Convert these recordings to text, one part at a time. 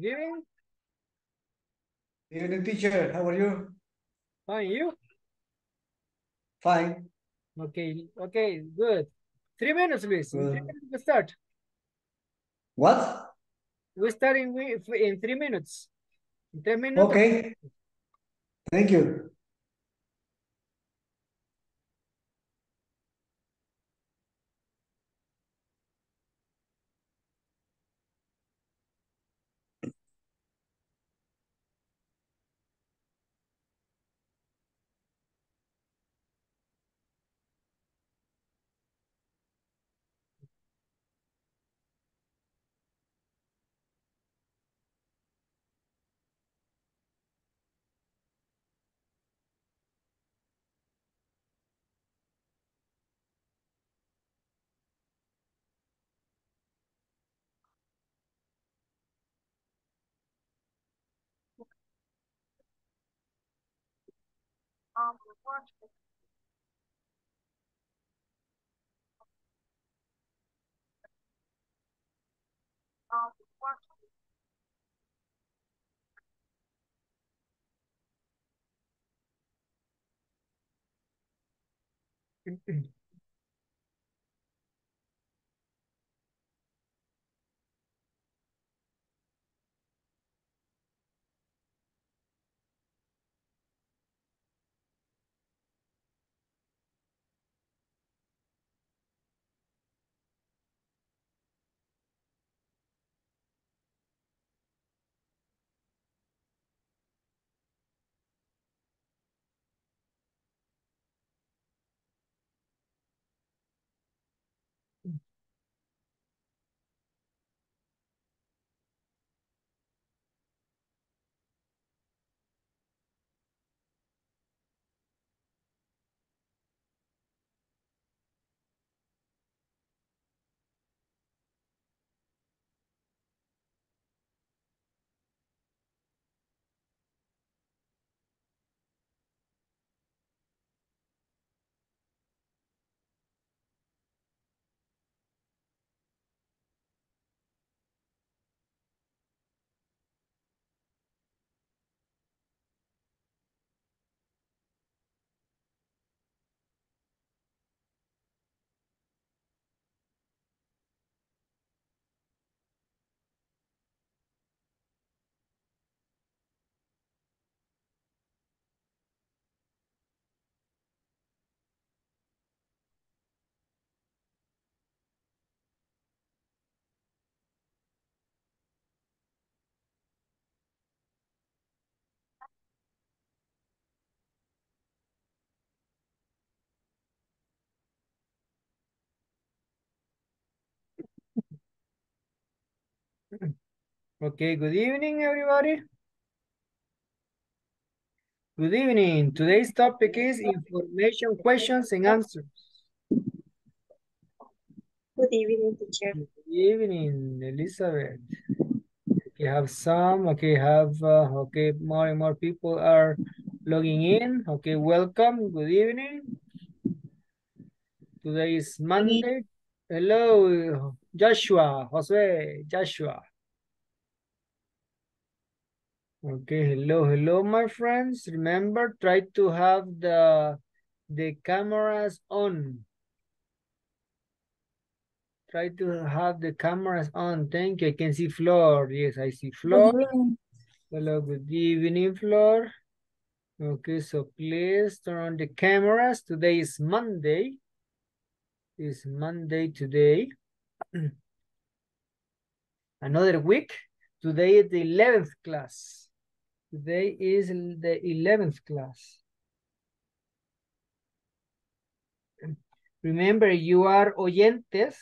Giving? Evening, teacher. How are you? Fine, you? Fine. Okay, okay, good. Three minutes, Luis. In three uh, minutes we start. What? We start in, in three minutes. In tres minutos. Okay. Thank you. um, watch it. Um, watch it. Mm-hmm. Okay, good evening, everybody. Good evening. Today's topic is information questions and answers. Good evening, teacher. Good evening, Elizabeth. We have some, okay, have, uh, okay, more and more people are logging in. Okay, welcome, good evening. Today is Monday. Hello, Joshua, Jose, Joshua. Okay, hello, hello, my friends. Remember, try to have the, the cameras on. Try to have the cameras on. Thank you. I can see Flor. Yes, I see Flor. Hello, good evening, Flor. Okay, so please turn on the cameras. Today is Monday. It's Monday today. Another week. Today is the 11th class. Today is the 11th class. Remember, you are oyentes.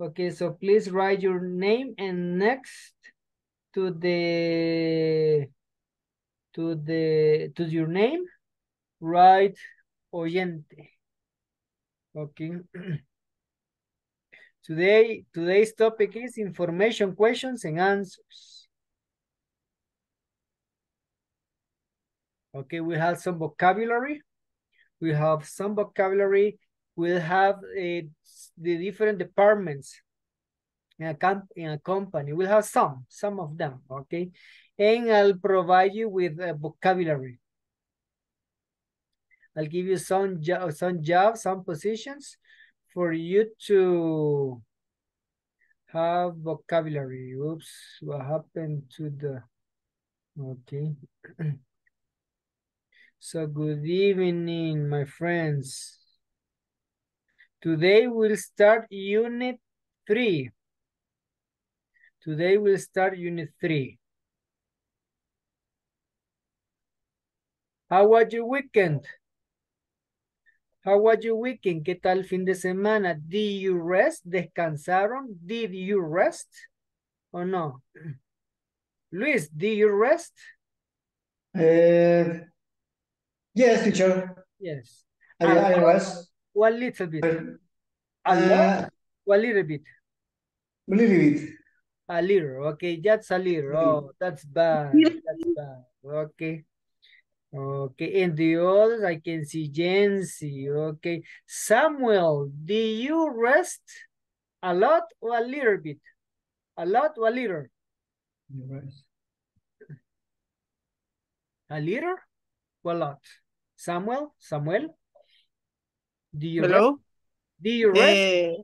Okay, so please write your name and next to the to the to your name, write oyente. Okay. Today, today's topic is information, questions, and answers. Okay, we have some vocabulary. We have some vocabulary. We'll have uh, the different departments in a, comp in a company. We'll have some, some of them, okay? And I'll provide you with a vocabulary. I'll give you some, jo some jobs, some positions for you to have vocabulary. Oops, what happened to the, okay. so good evening, my friends. Today we'll start unit three. Today we'll start unit three. How was your weekend? How was your weekend? ¿Qué tal fin de semana? Did you rest? ¿Descansaron? Did you rest? ¿O no? Luis, did you rest? Uh, yes, teacher. Yes. I, I was. Or a little bit? A Uh, lot a little bit? a little bit. A little, okay, that's a little. Oh, that's bad. That's bad. Okay. Okay, and the others I can see Jency. Okay. Samuel, do you rest a lot or a little bit? A lot or a little? You rest. A little or a lot? Samuel, Samuel, do you rest? Hello? Do you rest? Eh,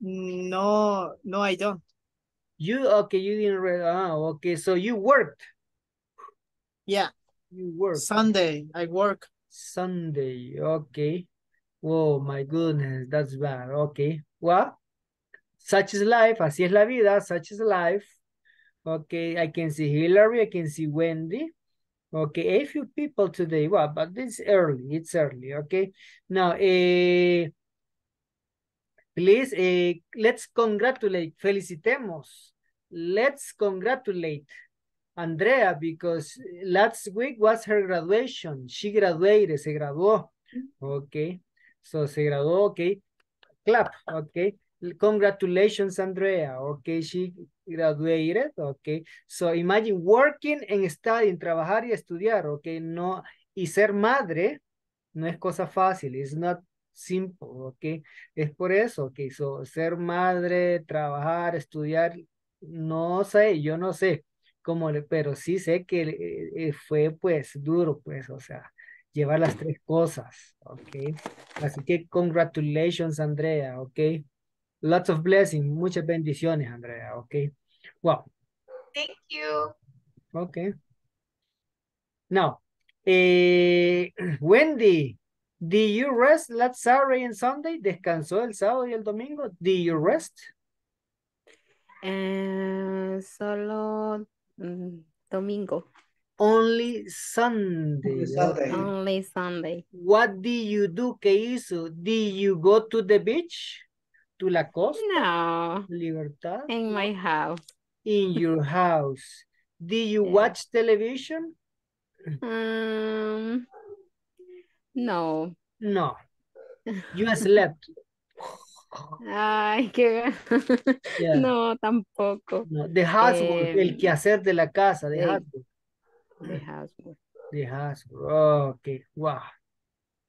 no, no, I don't. You okay? You didn't rest. Ah, okay. So you worked. Yeah, You work? Sunday I work. Sunday, okay. Oh my goodness, that's bad. Okay. what? such is life. Así es la vida. Such is life. Okay, I can see Hillary. I can see Wendy. Okay, a few people today. Well, but it's early. It's early. Okay. Now, eh, please, eh, let's congratulate. Felicitemos. Let's congratulate Andrea because last week was her graduation. She graduated, se graduó. Okay. So se graduó, okay. Clap, okay. Congratulations, Andrea. Okay, she graduated, okay. So imagine working and studying, trabajar y estudiar, okay. No, y ser madre no es cosa fácil, it's not simple, okay. Es por eso, okay. So ser madre, trabajar, estudiar, no sé, yo no sé cómo le, pero sí sé que eh, eh, fue pues duro, pues, o sea, llevar las tres cosas, ok. Así que congratulations, Andrea, ok. Lots of blessings, muchas bendiciones, Andrea, ok. Wow, Thank you. ok. Now, eh, Wendy, did you rest last Saturday and Sunday? ¿Descansó el sábado y el domingo? Did you rest? Eh, solo mm, domingo. Only Sunday. Only Sunday. Only Sunday. What did you do? ¿Qué hizo? Did you go to the beach? ¿To la costa? No, Libertad? in my house. In your house. Did you Yeah. watch television? Um, no. No. You slept. Ay, qué. Yeah. No, tampoco. No. The housework, el Em, quehacer de la casa, the eh, housework. The housework. The housework. Okay. Wow.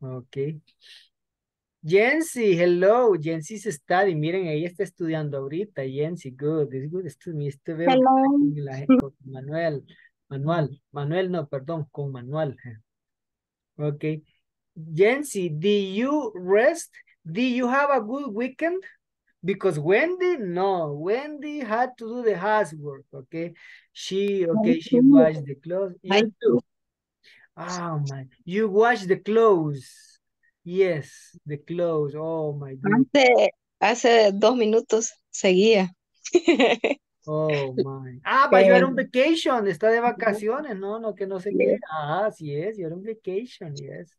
Okay. Jency, hello. Jency's study. Miren, ella está estudiando ahorita. Jency, good. It's good. Esto, esto veo Hello. Manuel. Manuel. Manuel, no, perdón, con Manuel. Okay. Jency, did you rest? Did you have a good weekend? Because Wendy, no, Wendy had to do the housework, okay? She, okay, she washed the clothes. I You too. Oh my, you wash the clothes. Yes, the clothes. Oh my goodness. Hace, hace dos minutos seguía. Oh my. Ah, but you're on Eh, vacation. Está de vacaciones. No, no, que no sé qué. Ah, sí es. You're on vacation. Yes.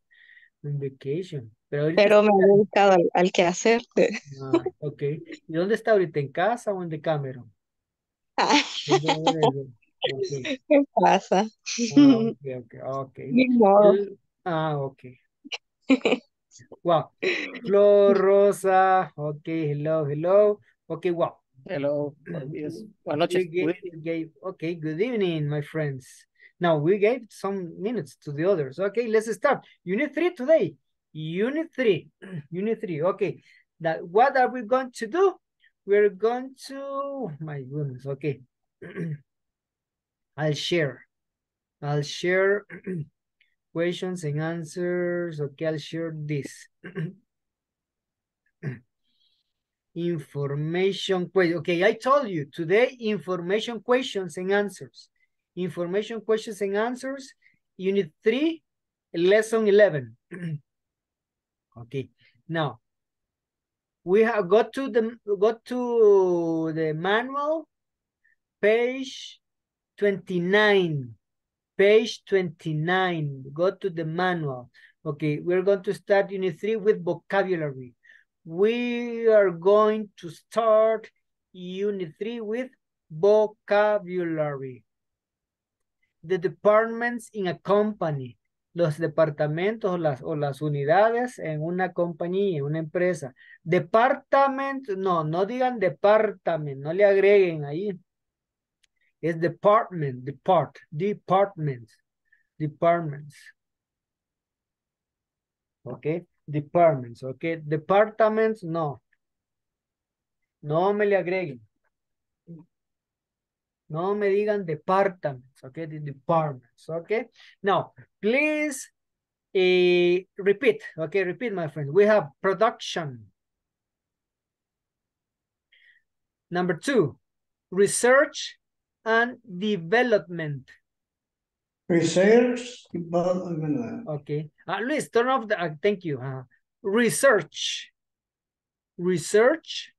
On vacation. Pero ahorita Pero me he dedicado al, al quehacer. Ah, ok. ¿Y dónde está ahorita? ¿En casa o en Decameron? Ah. ¿Qué pasa? Ah, ok, ok, ok. Ni modo. El- Ah, ok. Wow. Flor Rosa. Ok, hello, hello. Okay, wow. Hello. Buenas noches. gave, Good gave, okay, good evening, my friends. Now we gave some minutes to the others. Okay, let's start. Unit three today. Unit three. Unit three. Okay. That what are we going to do? We're going to oh my goodness. Okay. I'll share. I'll share questions and answers. Okay, I'll share this. Information question. Okay, I told you today information questions and answers. Information questions and answers. Unit 3, lesson 11. okay, now we have got to the got to the manual page 29 page 29 go to the manual okay we're going to start unit 3 with vocabulary we are going to start unit 3 with vocabulary the departments in a company los departamentos las, o las unidades en una compañía, una empresa. Department, no, no digan department, no le agreguen ahí. Es department, depart, departments, departments. Ok, departments, ok. Departments, no. No me le agreguen. No me digan departments, okay, the departments, okay. Now, please uh, repeat, okay, repeat, my friend. We have production. Number two, research and development. Research. development. Okay, uh, Luis, turn off the, uh, thank you. Uh, research, research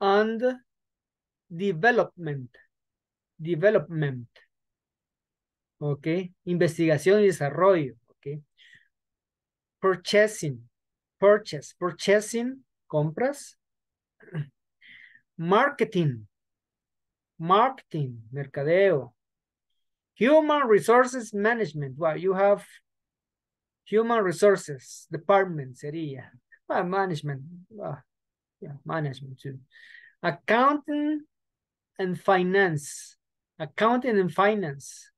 and development. Development. Ok. Investigación y desarrollo. Ok. Purchasing. Purchase. Purchasing. Compras. Marketing. Marketing. Mercadeo. Human Resources Management. Well, you have Human Resources Department sería. Well, management. Well, yeah, management too. Accounting and finance. Accounting and finance.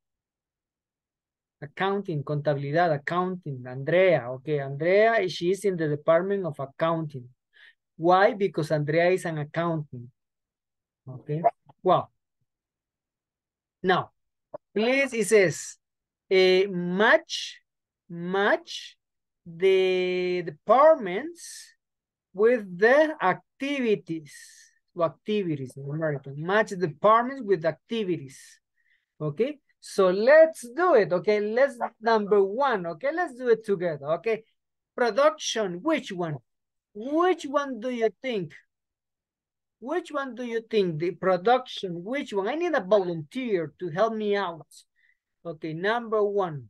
Accounting, contabilidad, accounting. Andrea, okay. Andrea, she is in the department of accounting. Why? Because Andrea is an accountant. Okay. Wow. Now, please, it says, uh, match, match the departments with the activities activities in American. Match departments with activities. Okay, so let's do it. Okay, let's number one. Okay, let's do it together. Okay, production. Which one? Which one do you think? Which one do you think? The production. Which one? I need a volunteer to help me out. Okay, number one.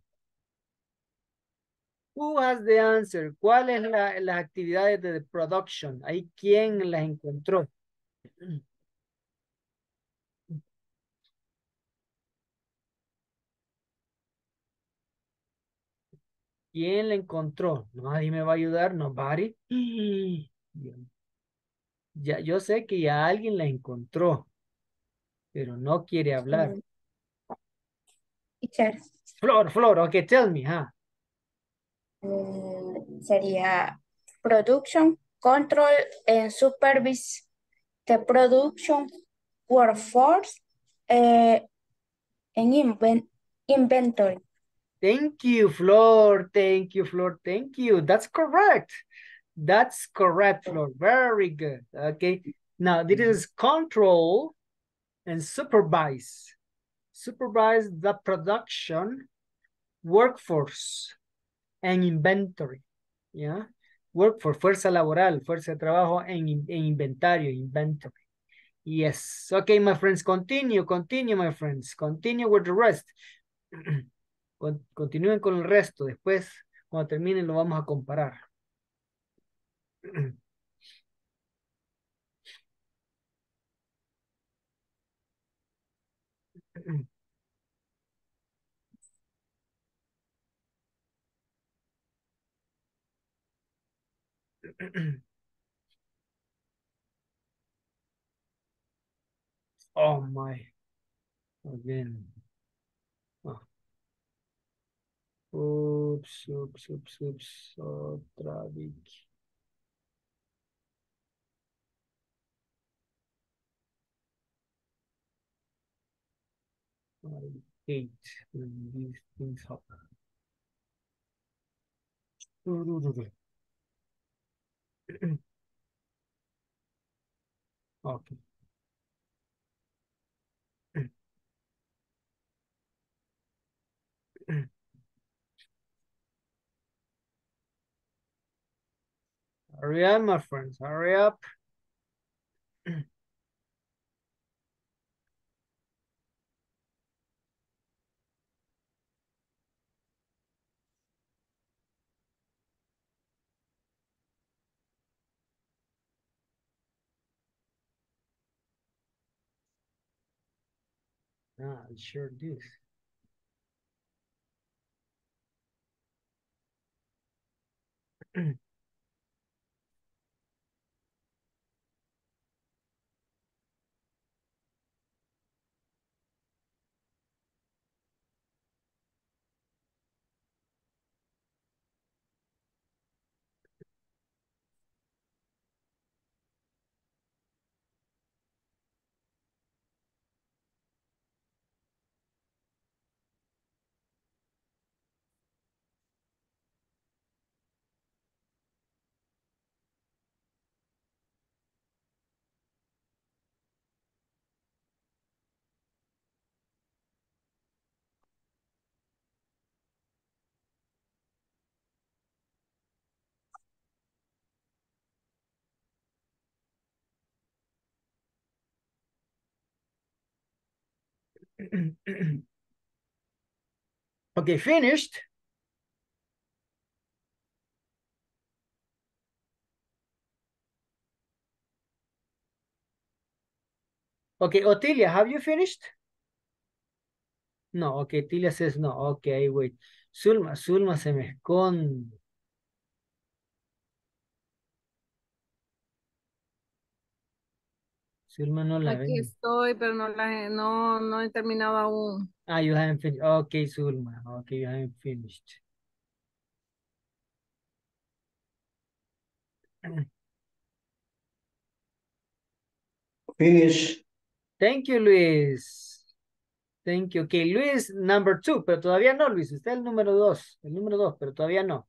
Who has the answer? ¿Cuáles la, las actividades de production? ¿Ahí quién las encontró? ¿Quién la encontró? Nadie me va a ayudar, nobody. Ya, yo sé que ya alguien la encontró, pero no quiere hablar. Teacher, Flor, Flor, ok, tell me, huh? mm, sería production, control and supervise the production workforce eh, and inven- inventory. Thank you, Flor. Thank you, Flor. Thank you. That's correct. That's correct, Flor. Very good. Okay. Now, this is control and supervise. Supervise the production, workforce, and inventory. Yeah. Workforce, fuerza laboral, fuerza de trabajo, in- and inventario, inventory. Yes. Okay, my friends, continue, continue, my friends. Continue with the rest. Con- Continúen con el resto. Después, cuando terminen, lo vamos a comparar. Oh my. Again. Oh. Oops, oops, oops, oops. Otra vez. I hate when these things happen. Okay. Hurry up, my friends, hurry up. Ah, I sure do. okay, finished. Okay, Otilia, have you finished? No, okay, Tilia says no. Okay, wait. Zulma, Zulma se me esconde. Zulma no la Aquí ve. estoy, pero no, la, he- no, no he terminado aún. Ah, you haven't finished. Okay, Zulma. Okay, you haven't finished. Finish. Thank you, Luis. Thank you. Okay, Luis, number two, pero todavía no, Luis. Usted es el número dos. El número dos, pero todavía no.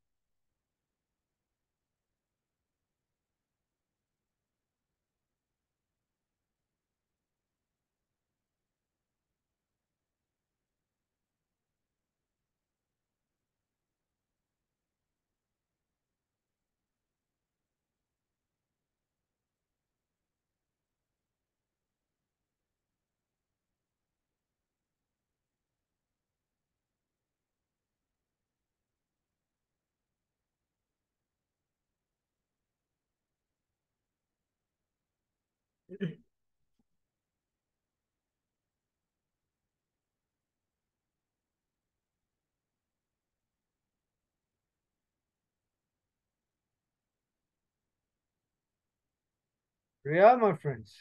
Real, my friends.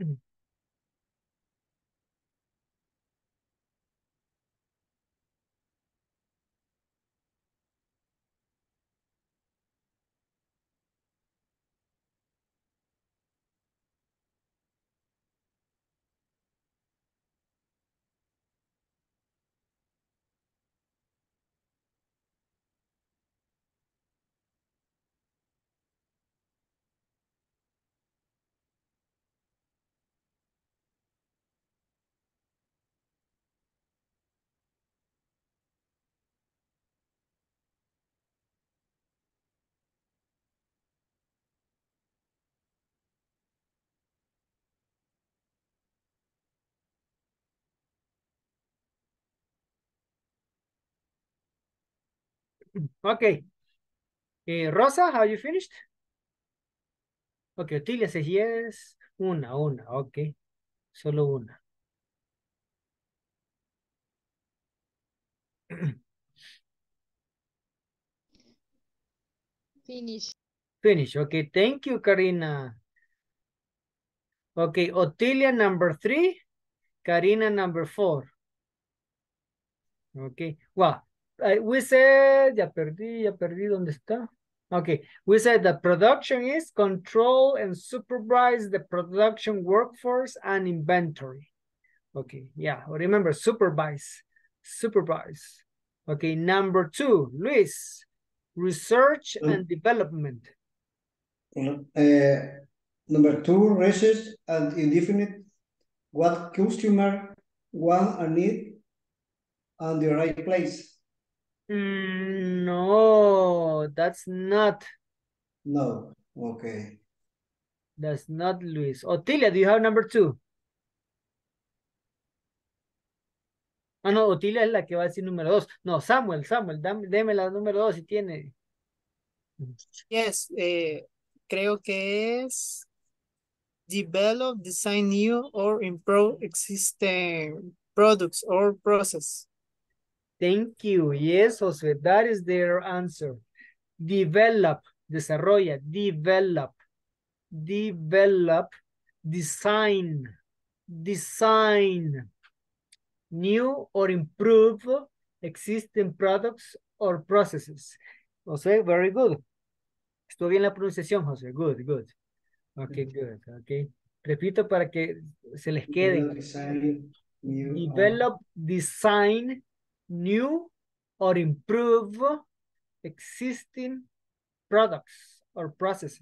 Mm-hmm. Okay. Eh, Rosa, have you finished? Okay, Otilia says yes. Una, una, okay. Solo una. Finish. Finish. Okay, thank you, Karina. Okay, Otilia number three, Karina number four. Okay, well, uh, we said, ya perdí, ya perdí, ¿dónde está? Okay, we said the production is control and supervise the production workforce and inventory. Okay, yeah, remember supervise, supervise. Okay, number two, Luis, research Mm. and development. Uh, number two, research and indefinite what customer want and need and the right place. Mm, no, that's not, No, okay. that's not Luis. Otilia, do you have number two? Ah, no, Otilia es la que va a decir número dos. No, Samuel, Samuel, dame, deme la número dos si tiene. Yes, eh, creo que es develop, design new or improve existing products or process. Thank you. Yes, Jose, that is their answer. Develop, desarrolla, develop, develop, design, design, new or improve existing products or processes. Jose, very good. Estuvo bien la pronunciación, José. Good, good. Okay, good. Okay. Repito para que se les quede. Design, new, Develop, design, new or improve existing products or processes.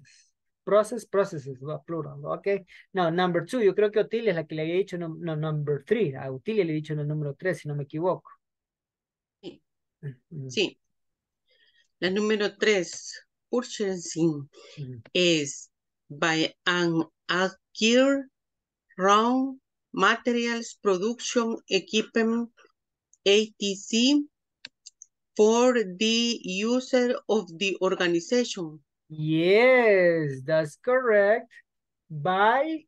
Process, processes, plural, okay. Now, number two, yo creo que Otilia es la que le había dicho, no, no number three. A Otilia le he dicho en el número tres, si no me equivoco. Sí. Mm, Sí. La número tres, purchasing, mm. es by an acquire raw materials production equipment ATC for the user of the organization. Yes, that's correct. Buy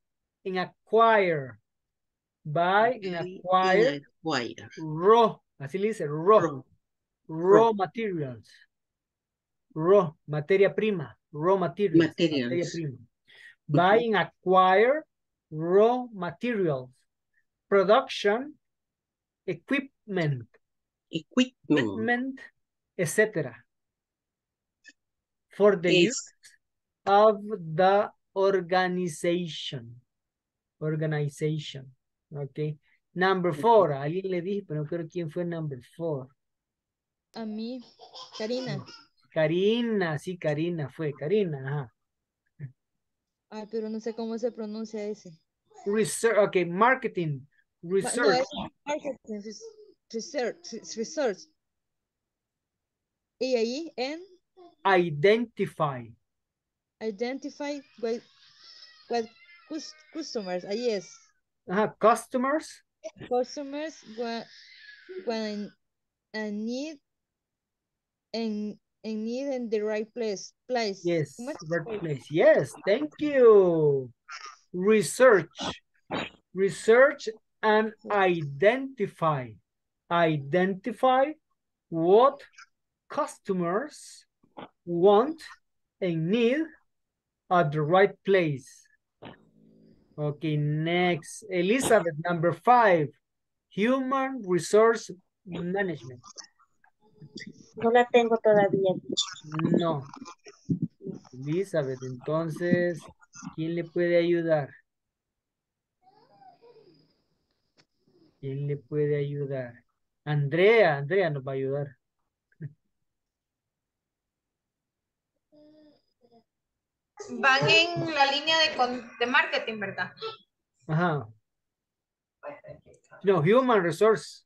and acquire. Buy and acquire acquire. raw. Así le dice, raw. Raw. Raw materials. Raw, materia prima. Raw materials. Materia Materials. prima. Buy and acquire raw materials. Production, equipment, Equipment equipment, etc. For the use of the organization. Organization. Okay. Number four. A alguien le dije, pero no creo quién fue number four. A mí, Karina. Karina, sí, Karina fue. Karina, ajá. Ay, pero no sé cómo se pronuncia ese. Research, okay, marketing, Ma- research. No, es marketing, res- research, res- research. Y ahí en Identify. identify what, what cus- customers, ahí es. Ajá, customers. Customers when, when I need and, and need in the right place. place. Yes, ¿Cómo es? workplace. Yes, thank you. Research. Research and identify. Identify what customers want and need at the right place. Okay, next. Elizabeth, number five. Human resource management. No la tengo todavía. No. Elizabeth, entonces, ¿quién le puede ayudar? ¿Quién le puede ayudar? Andrea, Andrea nos va a ayudar. Van en la línea de, con- de marketing, ¿verdad? Ajá. No, human resource.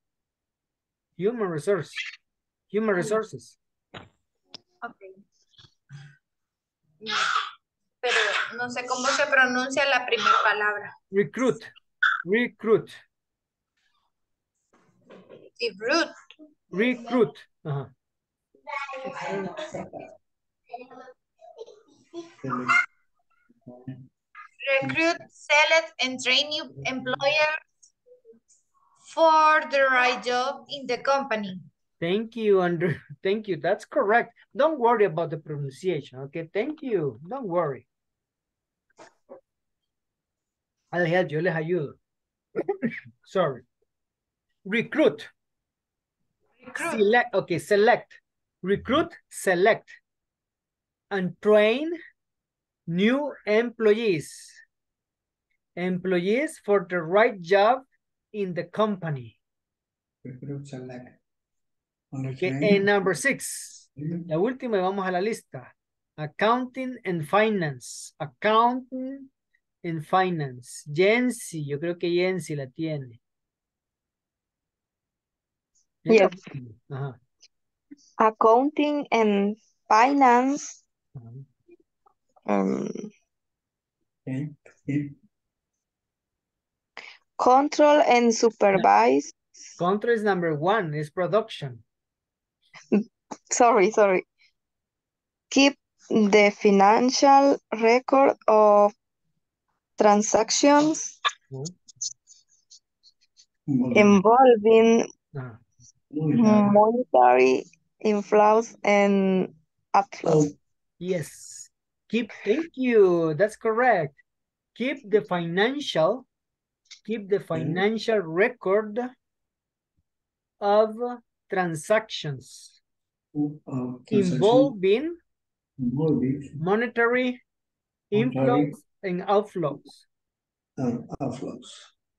Human resource. Human resources. Ok. Pero no sé cómo se pronuncia la primera palabra. Recruit. Recruit. Root. Recruit. Ajá. Recruit, uh-huh. select, and train new employers for the right job in the company. Thank you, Andrew. Thank you. That's correct. Don't worry about the pronunciation. Okay, thank you. Don't worry. I'll help you. Les ayudo. Sorry. Recruit. Recruit, Select. Okay, select. Recruit, select. And train new employees. Employees for the right job in the company. Recruit select. Okay, and number six. La última y vamos a la lista. Accounting and Finance. Accounting and Finance. Jensi, yo creo que Jensi la tiene. Yes. Ajá. Accounting and finance. ajá. um, Okay. Yeah. control and supervise. Control is number one, is production. Sorry, sorry. Keep the financial record of transactions involving Ajá. Monetary inflows and outflows. Yes. Keep, thank you. That's correct. Keep the financial, keep the financial record of transactions Uh, involving involving monetary Monetary. inflows and outflows. and outflows.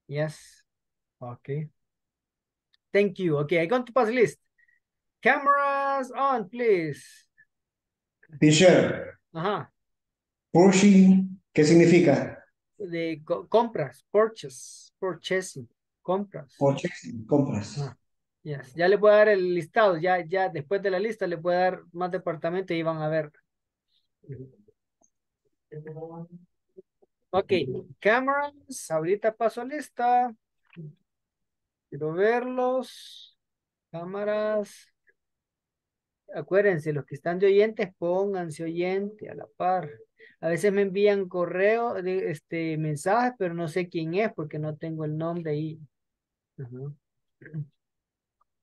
Yes. Okay. Thank you. Okay, I got to pass list. Cameras on, please. Teacher, Ajá. purchasing, ¿qué significa? De co- compras, purchase, purchasing, compras. Purchasing, compras. Ah. Yes. Ya le voy a dar el listado. Ya, ya después de la lista le voy a dar más departamentos y van a ver. Ok, cameras. Ahorita paso lista. Quiero verlos. Cámaras. Acuérdense, los que están de oyentes, pónganse oyente a la par. A veces me envían correo, este, mensajes, pero no sé quién es porque no tengo el nombre ahí.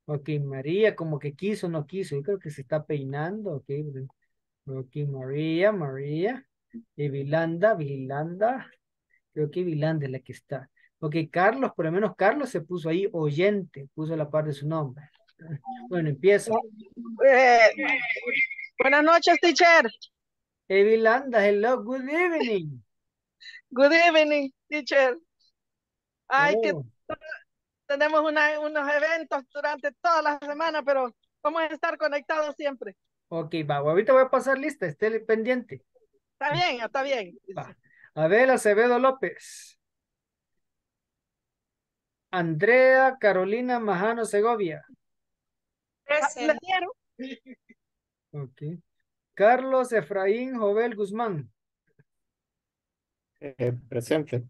Ok, María, como que quiso, no quiso. Yo creo que se está peinando. Ok, ok, María, María. Y Vilanda, Vilanda. Creo que Vilanda es la que está. Ok, Carlos, por lo menos Carlos se puso ahí oyente, puso la parte de su nombre. Bueno, empieza. Eh, buenas noches, teacher. Hey, Vilanda, hello, good evening. Good evening, teacher. Ay, que Oh, tenemos una- unos eventos durante toda la semana, pero vamos a estar conectados siempre. ok, va, ahorita voy a pasar lista, esté pendiente. Está bien, está bien. Va. Abel Acevedo López. Andrea Carolina Majano Segovia. Le Present. quiero. Ok. Carlos Efraín Jovel Guzmán. Eh, presente.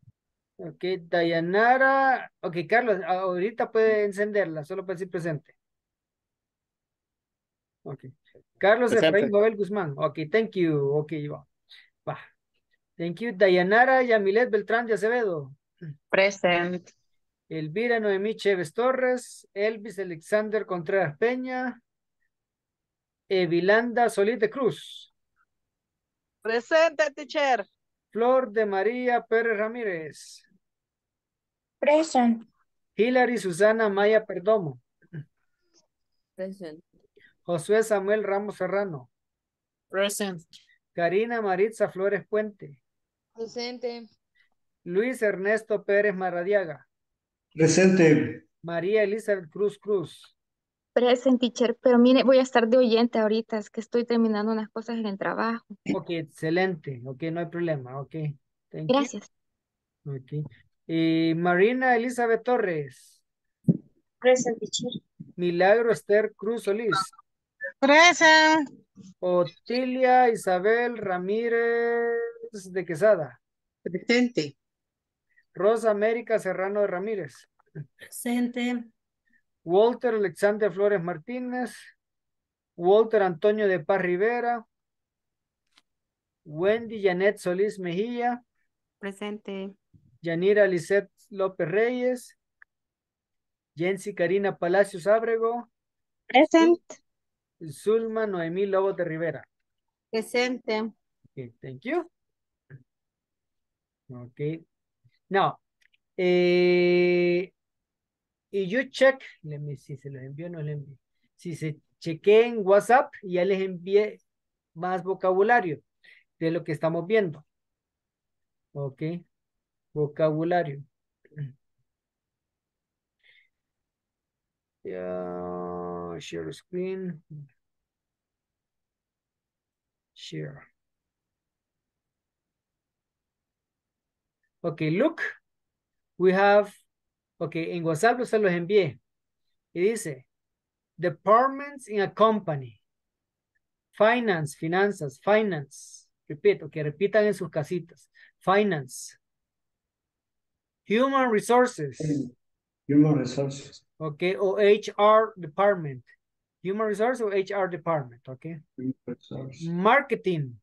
Ok, Dayanara. Ok, Carlos, ahorita puede encenderla, solo para decir presente. Ok. Carlos Presente. Efraín Jovel Guzmán. Ok, thank you. Ok, va. Va. Thank you. Dayanara Yamilet Beltrán de Acevedo. Present. Elvira Noemí Chévez Torres. Elvis Alexander Contreras Peña. Evilanda Solís de Cruz. Presente, teacher. Flor de María Pérez Ramírez. Present. Hilary Susana Maya Perdomo. Present. Josué Samuel Ramos Serrano. present, Karina Maritza Flores Puente. Presente. Luis Ernesto Pérez Maradiaga. Presente. María Elizabeth Cruz Cruz. Present, teacher, pero mire, voy a estar de oyente ahorita, es que estoy terminando unas cosas en el trabajo. Ok, excelente. Ok, no hay problema. Ok. Thank you. Gracias. Ok. Y Marina Elizabeth Torres. Present, teacher. Milagro Esther Cruz Solís. Present. Otilia Isabel Ramírez de Quesada. Presente. Rosa América Serrano de Ramírez. Presente. Walter Alexander Flores Martínez. Walter Antonio de Paz Rivera. Wendy Janet Solís Mejía. Presente. Yanira Lisette López Reyes. Jensi Karina Palacios Ábrego. Present. Zulma Noemí Lobo de Rivera. Presente. Okay, thank you. Okay. Now, eh, y you check, let me see, se los envío o no les envío. Si se chequeen WhatsApp, ya les envié más vocabulario de lo que estamos viendo. Ok. Vocabulario. Share screen. Share. Okay, look. We have, okay, en WhatsApp se los envié. Y dice, departments in a company. Finance, finanzas, finance. Repito, que repitan en sus casitas. Finance. Human resources. Human resources. Okay, o HR department. Human resources o HR department, okay. Human resources. Marketing.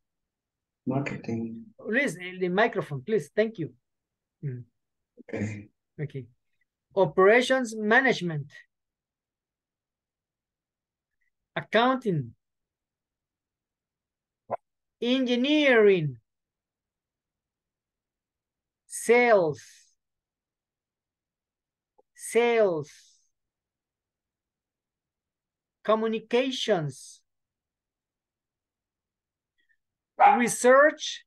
Marketing. Please, the microphone, please. Thank you. Mm, Okay. Okay. Operations management. Accounting. Engineering. Sales. Sales. Communications. Research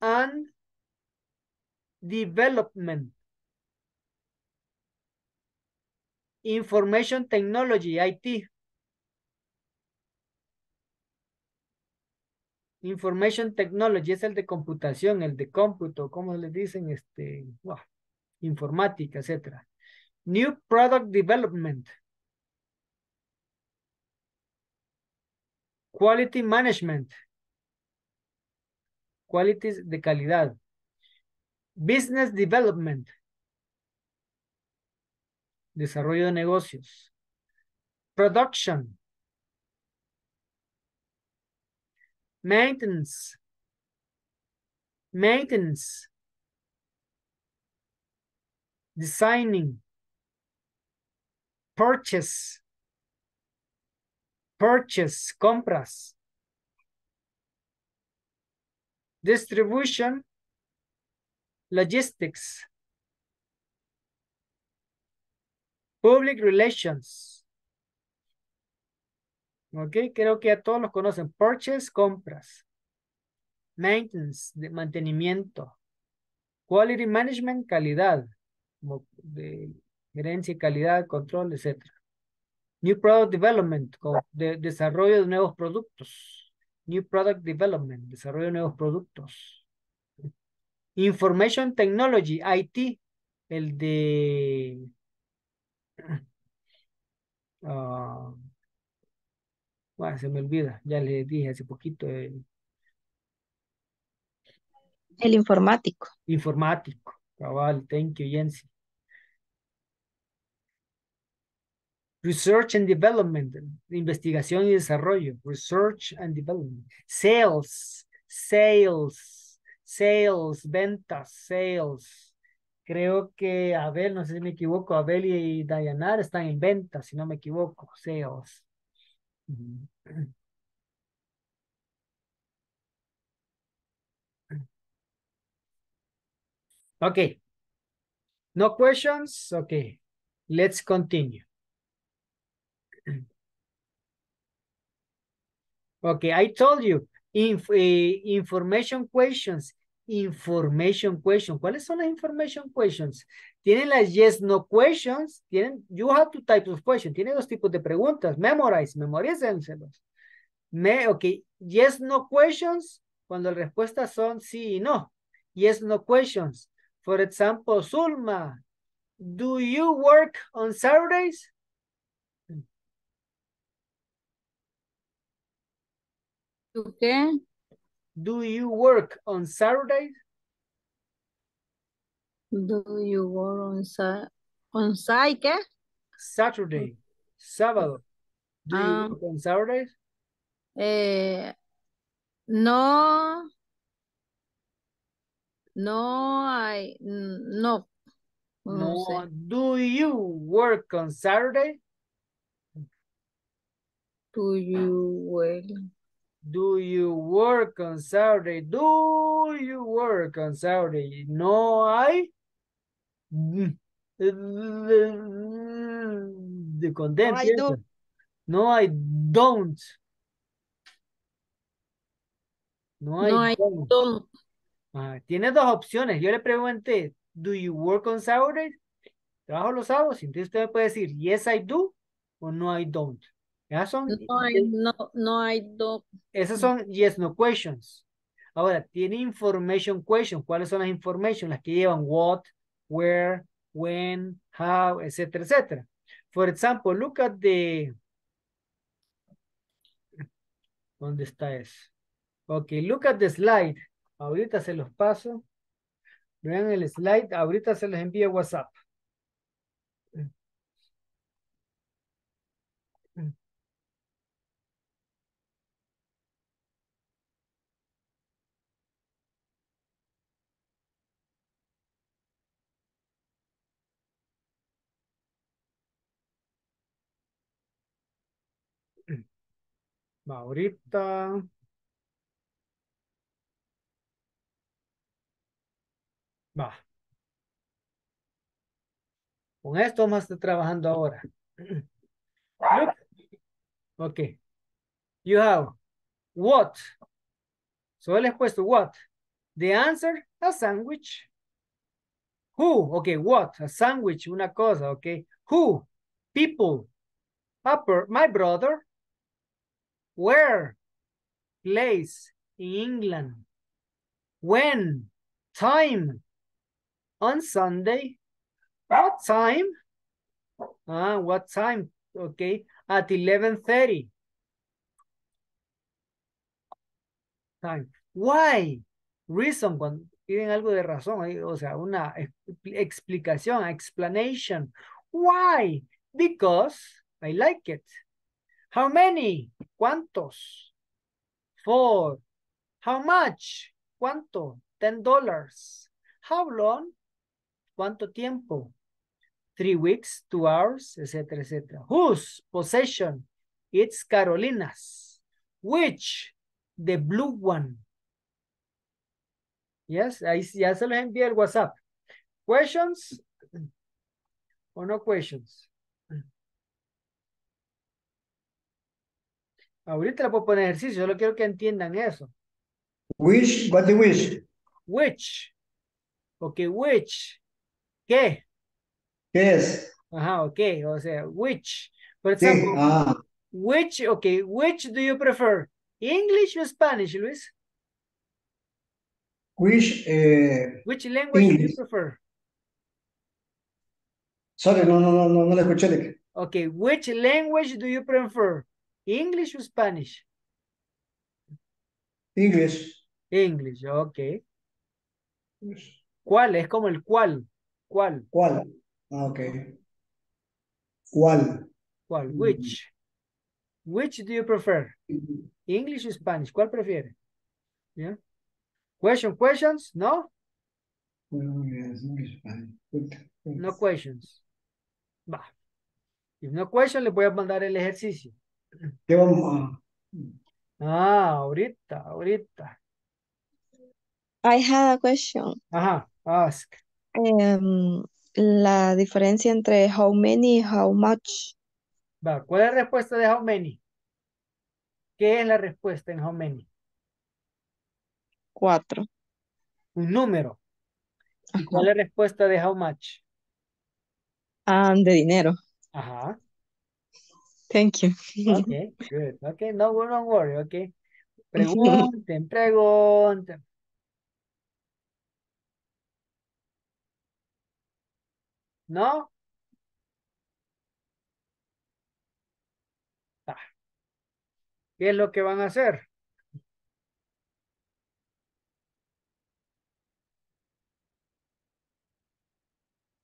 and development. Information technology, IT. Information technology es el de computación, el de cómputo, ¿cómo le dicen? Este, informática, etcétera. New product development. Quality management. Quality de calidad. Business development. Desarrollo de negocios. Production. Maintenance. Maintenance. Designing. Purchase. Purchase, compras. Distribution. Logistics. Public relations. Ok, creo que ya todos los conocen. Purchase, compras. Maintenance, de mantenimiento. Quality management, calidad. Como de gerencia, calidad, control, etc. New product development, de, desarrollo de nuevos productos. New product development, desarrollo de nuevos productos. Information technology, IT, el de Ah, bueno, se me olvida, ya le dije hace poquito, el El informático. informático. Cabal, thank you, Jensi. Research and development, investigación y desarrollo. Research and development. Sales, sales, sales, ventas, sales. Creo que Abel, no sé si me equivoco, Abel y Dayanar están en ventas, si no me equivoco, sales. Okay. No questions? Okay. Let's continue. Okay, I told you, eh, information questions, information question. ¿Cuáles son las information questions? Tienen las yes, no questions, tienen, you have two types of questions, tiene dos tipos de preguntas, memorize, memorícenselos. Me, ok, yes, no questions, cuando las respuestas son sí y no. Yes, no questions. For example, Zulma, do you work on Saturdays? ¿Tú qué? Do you work on Saturdays? Do you work on site? ¿On site qué? Saturday, sábado. Do you Ah. work on Saturdays? Eh, no. No mm, no. No, No. sé. Do you work on Saturday? Do you work? Do you work on Saturday? Do you work on Saturday? No hay. De contento. No, I do. No, I don't. No, I No hay don't. don't. Ah, tiene dos opciones. Yo le pregunté, do you work on Saturdays? ¿Trabajo los sábados? Entonces usted me puede decir, yes, I do, o no, I don't. Esas son, No hay, no, no hay don't. esas son yes, no questions. Ahora, tiene information questions. ¿Cuáles son las information? Las que llevan what, where, when, how, etcétera, etcétera. For example, look at the... ¿Dónde está eso? Ok, look at the slide. Ahorita se los paso. Vean el slide. Ahorita se los envío a WhatsApp. Va, ahorita. Va. Con esto vamos a estar trabajando ahora. Ok. You have what? Les he puesto what. The answer, a sandwich. Who? Ok, what? A sandwich, una cosa, ok. Who? People. Upper, my brother. Where? Place in England. When? Time. On Sunday. What time? Ah, what time? Okay, at 11.30. Time. Why? Reason, cuando piden algo de razón, o sea, una ex- explicación, explanation. Why? Because I like it. How many? ¿Cuántos? Four. How much? ¿Cuánto? Ten dollars. How long? ¿Cuánto tiempo? Three weeks, two hours, etcétera, etcétera. Whose possession? It's Carolina's. Which? The blue one. Yes, ahí ya se los envié el WhatsApp. Questions? ¿O no questions? Ahorita le puedo poner ejercicio, solo quiero que entiendan eso. Wish, what the wish? Which. Ok, which. ¿Qué? ¿Qué es? Ajá, ok, o sea, which. Por Sí, ejemplo, ah, which, okay, which do you prefer? English or Spanish, Luis? wish, eh, Which language do you prefer? sorry, no, no, no, no, no le escuché. de- Okay, which language do you prefer? English or Spanish? English. English, okay. ¿Cuál? Es como el cuál. ¿Cuál? ¿Cuál? Ah, ok. ¿Cuál? ¿Cuál? Mm. Which? Which do you prefer? English or Spanish? ¿Cuál prefiere? Yeah. Question, questions? No? No questions. Va. If no question, le voy a mandar el ejercicio. ¿Qué vamos a? Ah, ahorita, ahorita. I had a question. Ajá, ask. Em, la diferencia entre how many y how much. Va, ¿cuál es la respuesta de how many? ¿Qué es la respuesta en how many? Cuatro. Un número. ¿Y Ajá. cuál es la respuesta de how much? Ah, de dinero. Ajá. Thank you. Ok, good. Ok, no, don't worry, ok. Pregunten, pregunten. ¿No? Ah. ¿Qué es lo que van a hacer?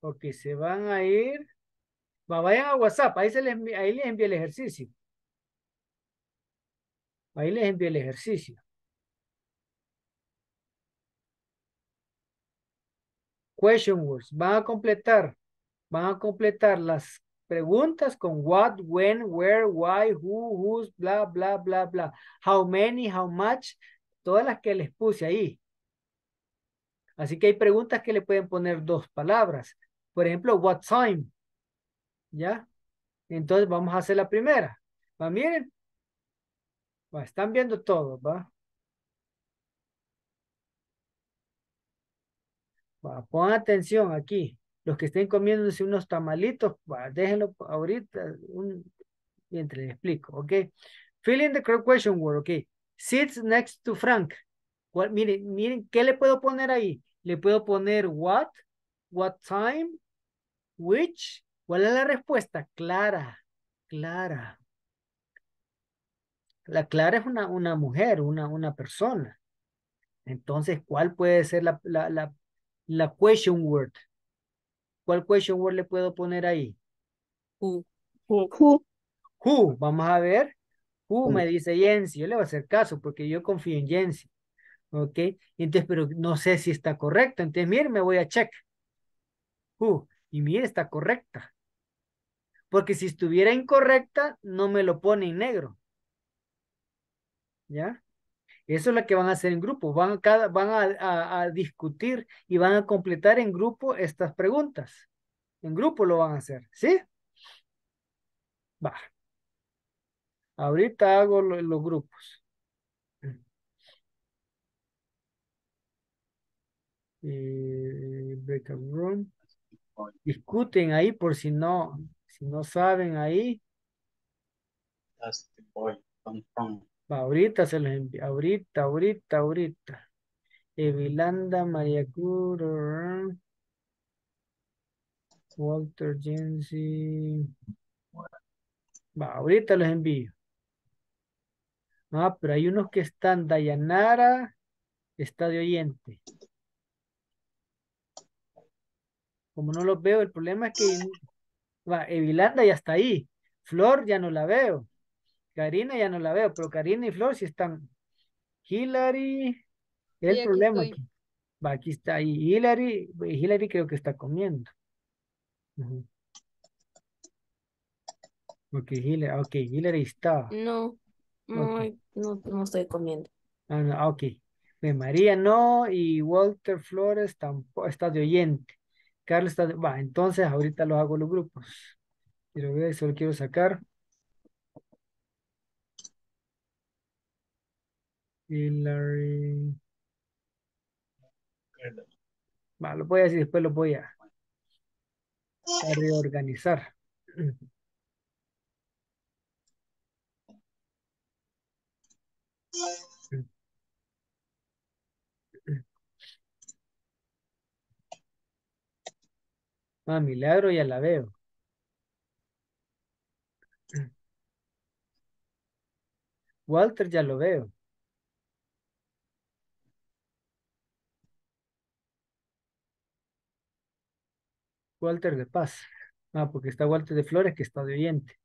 Ok, se van a ir. Va, vayan a WhatsApp, ahí, se les, ahí les envié el ejercicio. Ahí les envío el ejercicio. Question words. Van a completar. Van a completar las preguntas con what, when, where, why, who, whose, bla, bla, bla, bla. How many, how much. Todas las que les puse ahí. Así que hay preguntas que le pueden poner dos palabras. Por ejemplo, what time. ¿Ya? Entonces vamos a hacer la primera. Va, miren. Va, están viendo todo, ¿va? Va, pongan atención aquí. Los que estén comiéndose unos tamalitos, va, déjenlo ahorita un, mientras les explico, ¿ok? Fill in the correct question word, ¿ok? Sits next to Frank. What, miren, miren, ¿qué le puedo poner ahí? Le puedo poner what, what time, which. ¿Cuál es la respuesta? Clara, Clara. La Clara es una, una mujer, una, una persona. Entonces, ¿cuál puede ser la, la, la, la question word? ¿Cuál question word le puedo poner ahí? Who. Who. Who. Vamos a ver. Who me dice Jensi. Yo le voy a hacer caso porque yo confío en Jensi. ¿Ok? Entonces, pero no sé si está correcto. Entonces, mire, me voy a check. Who. Y mire, está correcta. Porque si estuviera incorrecta, no me lo pone en negro. ¿Ya? Eso es lo que van a hacer en grupo. Van, a, cada, van a, a, discutir y van a completar en grupo estas preguntas. En grupo lo van a hacer. ¿Sí? Va. Ahorita hago lo, los grupos. Eh, room. Discuten ahí por si no, si no saben ahí. Va, ahorita se los envío. Ahorita, ahorita, ahorita. Evilanda, María Cruz, Walter Jensi. Va, ahorita los envío. Ah, pero hay unos que están Dayanara, está de oyente. Como no los veo, el problema es que va, Evilanda ya está ahí. Flor ya no la veo. Karina ya no la veo, pero Karina y Flor sí están. Hillary, el aquí problema aquí. Va, aquí está ahí. Hillary, Hillary creo que está comiendo. Ujú. Ok, Hillary, ok, Hillary está. No, no, Ok. no, no estoy comiendo. Ah, no, ah, ok. María no, y Walter Flores tampoco está de oyente. Carlos está. Va, entonces ahorita los hago los grupos. Quiero ver, solo quiero sacar. Hillary. Va, lo voy a decir, después lo voy a, a reorganizar. Ah, Milagro ya la veo. Walter ya lo veo. Walter de Paz. Ah, porque está Walter de Flores que está de oyente.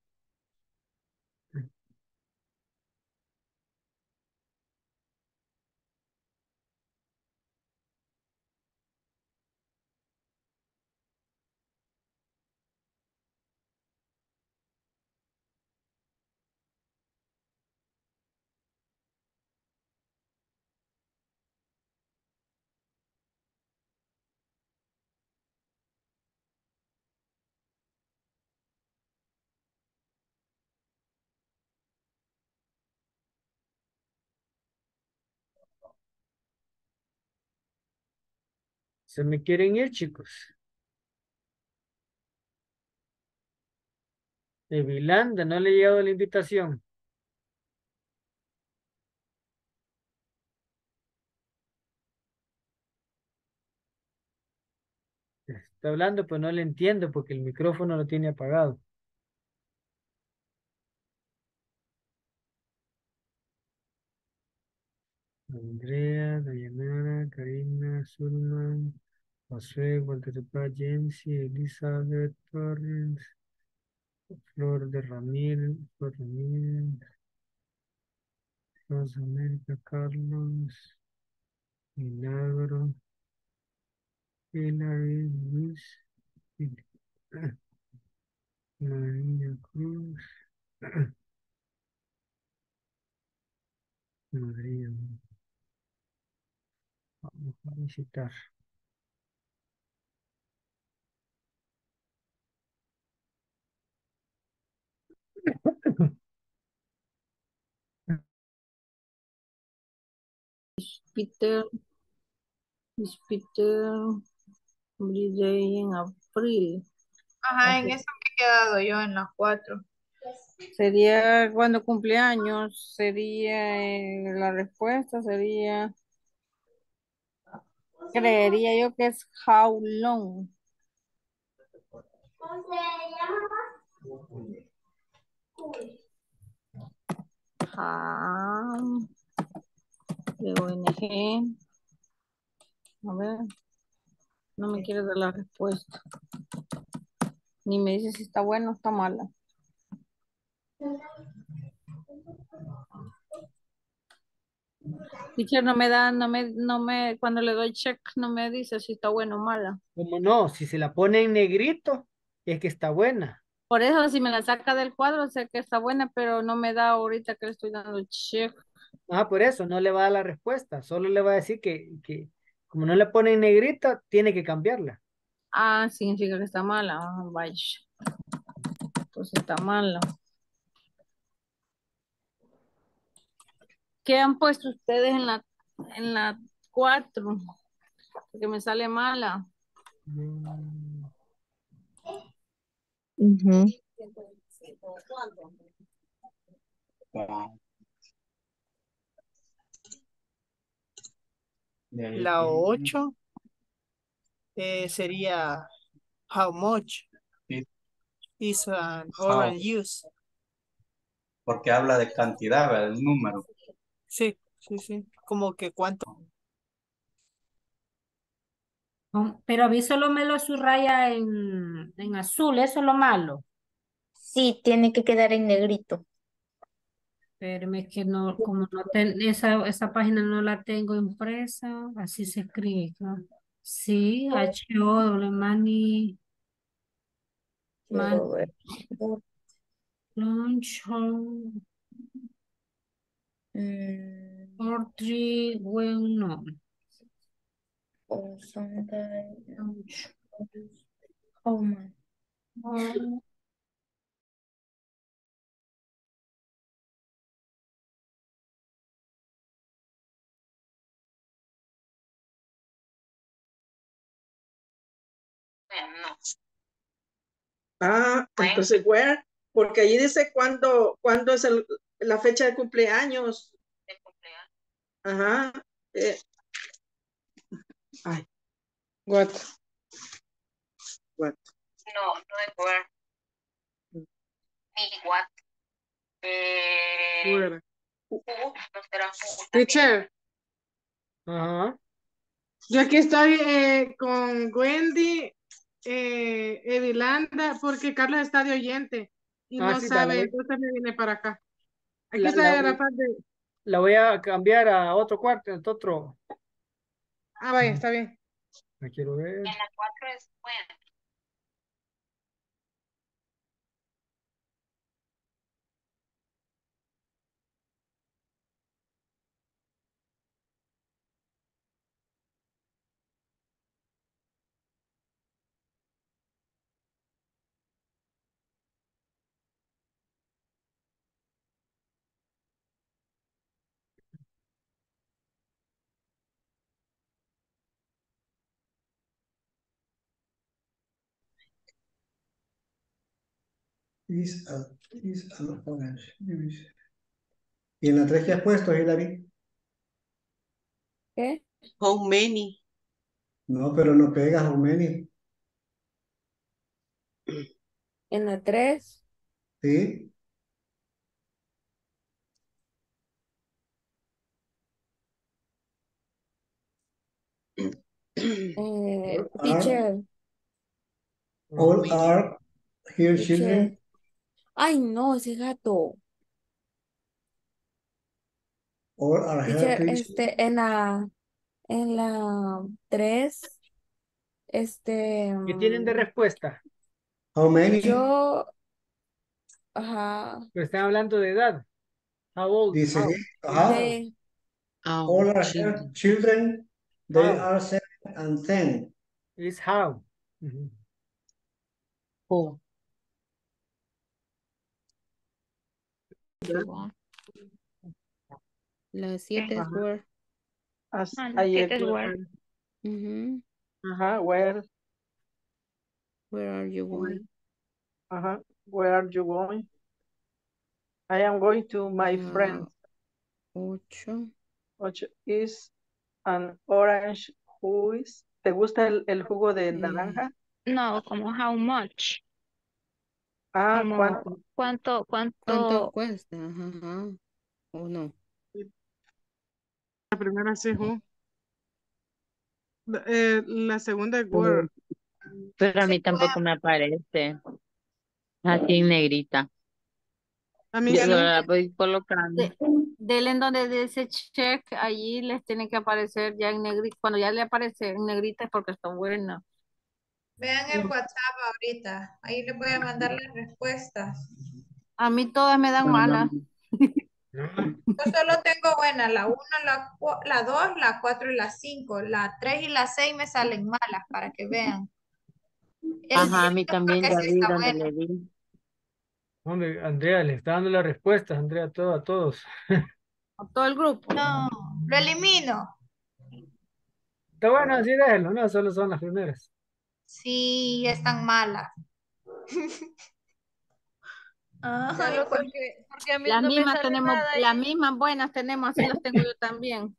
¿Se me quieren ir, chicos? Evilanda, no le ha llegado la invitación. Está hablando, pero no le entiendo porque el micrófono lo tiene apagado. Andrea, Dayanara, Karina, Zulman, De Paz, Jensi, Elizabeth Torres, Flor de Ramírez, Flor Ramírez. Rosa América, Carlos, Milagro, Hilary, Luis, María Cruz, María. Vamos a visitar. Peter, Miss Peter, Holiday en abril. Ajá, en eso me he quedado yo en las cuatro. Sería cuando cumpleaños, sería eh, la respuesta, sería, creería yo que es how long. How, ONG. A ver, no me quiere dar la respuesta. Ni me dice si está buena o está mala. Teacher no me da, no me, no me, cuando le doy check, no me dice si está buena o mala. ¿Cómo no? Si se la pone en negrito, es que está buena. Por eso, si me la saca del cuadro, sé que está buena, pero no me da ahorita que le estoy dando check. Ah, por eso, no le va a dar la respuesta. Solo le va a decir que, que como no le pone en negrito, tiene que cambiarla. Ah, significa que está mala. Ah, vaya. Entonces está mala. ¿Qué han puesto ustedes en la, en la 4? Porque me sale mala. Mm, Ujú. La 8 eh, sería how much Sí. is an How. oral use. Porque habla de cantidad, ¿verdad? el número. Sí, sí, sí. Como que cuánto. Pero a mí solo me lo subraya en, en azul, eso es lo malo. Sí, tiene que quedar en negrito. Pero es que no, como no ten- esa, esa página no la tengo impresa, así se escribe. ¿no? Sí, H-O, doble money, ver. launch, home, Mm, poultry, well, no. o Sunday, Launch, oh Ah, entonces, where? Porque allí dice cuándo, cuándo es el- la fecha de cumpleaños. Ajá. eh. Ay. What? What? No, no es where. Ni what. Eh, Where? who, no será who también. Teacher, Ajá. yo aquí estoy eh, con Wendy, eh, Edilanda, porque Carlos está de oyente y Ah, no sí, sabe, entonces me vine para acá. Aquí la, está la voy- de... la voy a cambiar a otro cuarto, a otro. Ah, vaya, está bien. La quiero ver. En la 4 es when. Is a, is an orange. Y en la tres que has puesto, Hilary. ¿Qué? How many? No, pero no pegas, how many. En la 3. Sí. Eh, teacher, all are here children. Ay, no, ese gato. All are her Teacher, patients. este, en la, en la tres, este, ¿Qué tienen de mm, respuesta? How many? yo, ajá, Pero están hablando de edad. How old? Dice, How? ajá. de, All are her children. They How? are seven and ten. Is how. Ujú. Oh. La siete es Ajá. where. As Ah, siete. Ajá, where, Where are you going? ajá, where are you going? I am going to my Ah, friend. Ocho. Ocho is an orange juice. ¿Te gusta el, el jugo de naranja? No, como how much. Ah, Como ¿cuánto? cuánto, ¿Cuánto cuánto, cuesta? Ajá, ajá. ¿O no? La primera sí, who. La, eh, la segunda es where. Pero a mí tampoco me aparece. Así en negrita. A mí Yo sí. la voy colocando. De, dele en donde dice check, allí les tiene que aparecer ya en negrita. Cuando ya le aparece en negrita es porque está buena. Vean el WhatsApp ahorita. Ahí les voy a mandar las respuestas. A mí todas me dan malas. Yo solo tengo buenas, la 1, la, cua- la 2, la 4 y la 5. La 3 y la 6 me salen malas para que vean. El Ajá, a mí también está donde bueno. le di. Hombre, Andrea, le está dando las respuestas, Andrea, todo, a todos. A todo el grupo. No, lo elimino. Está bueno, así déjenlo, no, solo son las primeras. Sí, están malas. Ay, Solo pues, porque, porque a mí las no mismas tenemos, las mismas buenas tenemos, así las tengo yo también.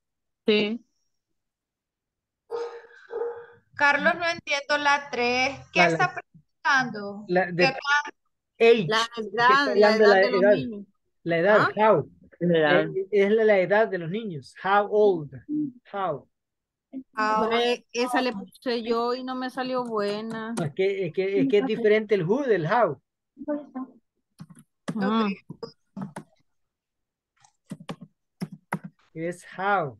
Sí. Carlos, no entiendo la 3. ¿Qué La- está preguntando? La, edad, la edad la de los edad, niños. la edad, ¿Ah? how. Eh, es la, la edad de los niños. How old? How. Ah, Pero e- esa le puse yo y no me salió buena. No, es, que, es, que, es que es diferente el who del how. Ah, Es how.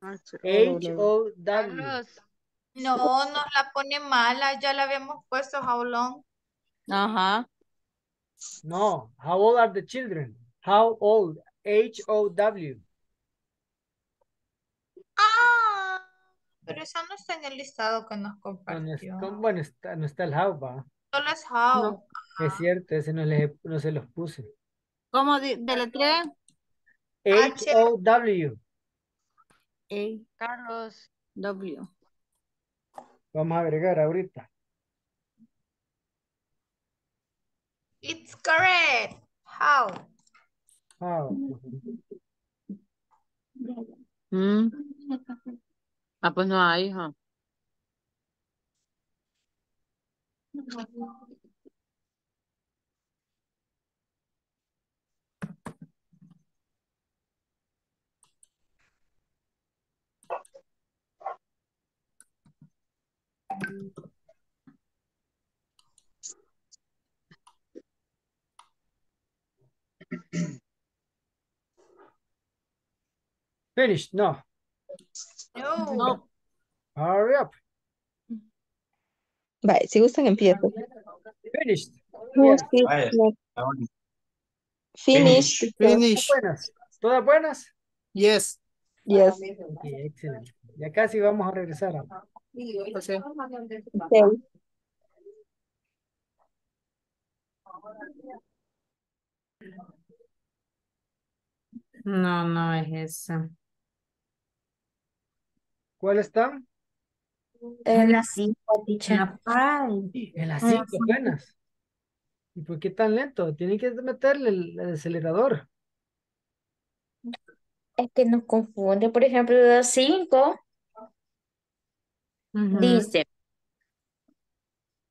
H, H O, W. O W. Carlos, No, nos la pone mala. Ya la habíamos puesto how long. Ajá. No. How old are the children? How old? H O W. Ah, pero esa no está en el listado que nos No, no es- compartió. bueno, está, no está el how, va. Solo es how. Es cierto, ese no, les, no se los puse. ¿Cómo di- deletré? H O W. A Carlos, W. Vamos a agregar ahorita. It's correct. How. How. Mm. Ah, pues no hay, hija. Finished? No. No. No. Hurry up. Vale, si gustan empiezo. Finished. This? ahora. Finish. Finish. ¿Todas buenas? ¿Todas buenas? Yes. Yes. Excelente. Ya casi vamos a regresar. Okay. No, no es esa. ¿Cuáles están? En la cinco, teacher. La pay. En las cinco apenas. ¿Y por qué tan lento? Tienen que meterle el, el acelerador. Es que nos confunde. Por ejemplo, la 5 Ujú. dice,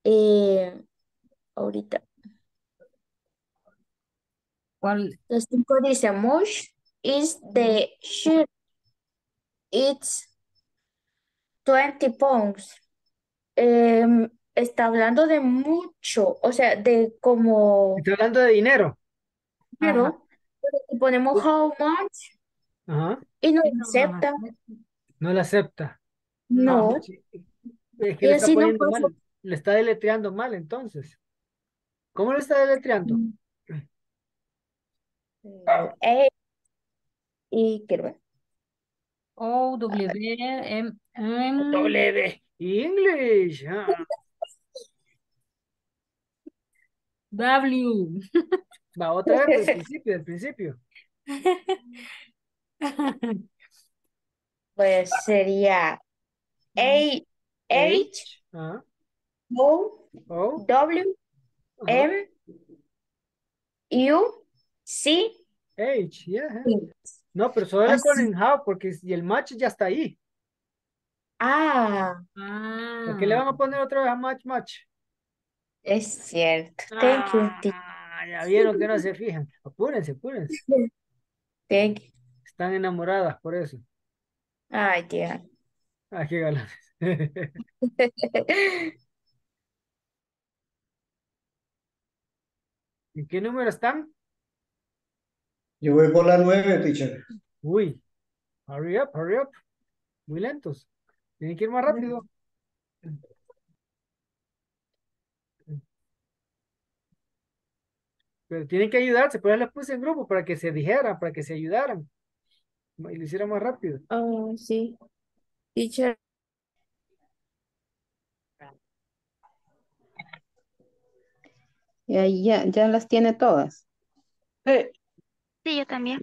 eh, ahorita, ¿Cuál? la 5 dice, much is the ship. It's 20 pounds. Em, está hablando de mucho, o sea, de como, Estoy hablando de dinero. pero, si ponemos how much, Ajá. y no lo no acepta. No la acepta. No. Ah, sí. Es que Y le está así no poniendo pasa. mal. Le está deletreando mal entonces. ¿Cómo le está deletreando? Eh, y quiero ver. O, W, M, M. W. English. ah. W. Va otra vez del principio, del principio. Pues sería A, H, Ah, O, O, W, ajá. M, U, C. H, yeah. No, pero solo le Así. ponen how porque y el match ya está ahí. Ah, ¿Por qué le Ah, van a poner otra vez a match, match? es cierto. Thank you, teacher. Ah, ya vieron que no se fijan. Apúrense, apúrense. Thank you. Están enamoradas por eso. Ay, ya. Ah, qué galanes. ¿En qué número están? Yo voy por la nueve, teacher. Uy, hurry up, hurry up. Muy lentos. Tienen que ir más rápido. Pero tienen que ayudarse, pero les puse en grupo para que se dijeran, para que se ayudaran. Y lo hicieran más rápido. Ah, sí. Teacher, Y ahí ya, ya las tiene todas. Sí, yo también.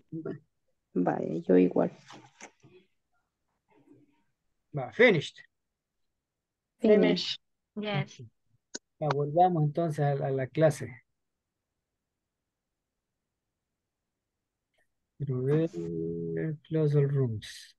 Vaya, yo igual. Va, finished. Finish. Yes. Va, volvamos entonces a la, a la clase. Quiero ver, close all rooms.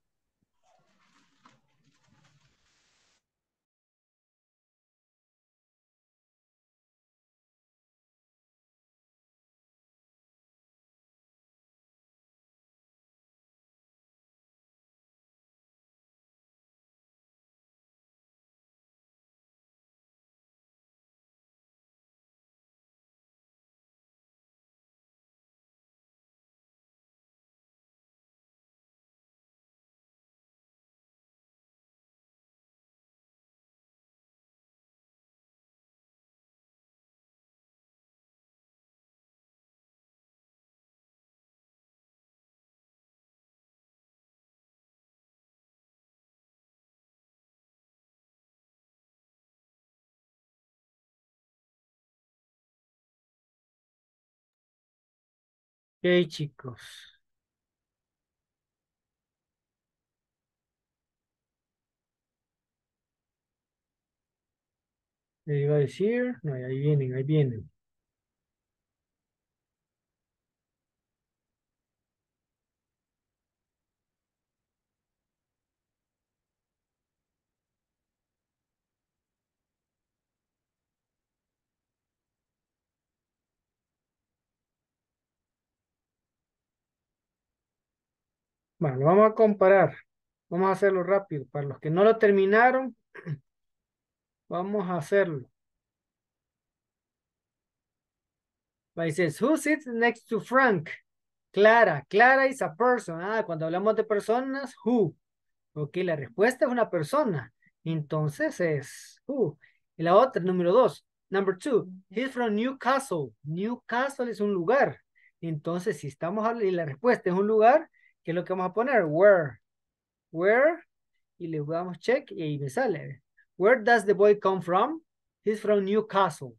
Chicos. ¿Le iba a decir? No, ahí vienen, ahí vienen. Bueno, lo vamos a comparar. Vamos a hacerlo rápido. Para los que no lo terminaron, vamos a hacerlo. Says, who sits next to Frank? Clara. Clara is a person. Ah, cuando hablamos de personas, who. Ok, la respuesta es una persona. Entonces es who. Y la otra, número dos. Number two, he's from Newcastle. Newcastle es un lugar. Entonces, si estamos hablando y la respuesta es un lugar, ¿qué es lo que vamos a poner? Where. Where. Y le damos check y ahí me sale. Where does the boy come from? He's from Newcastle.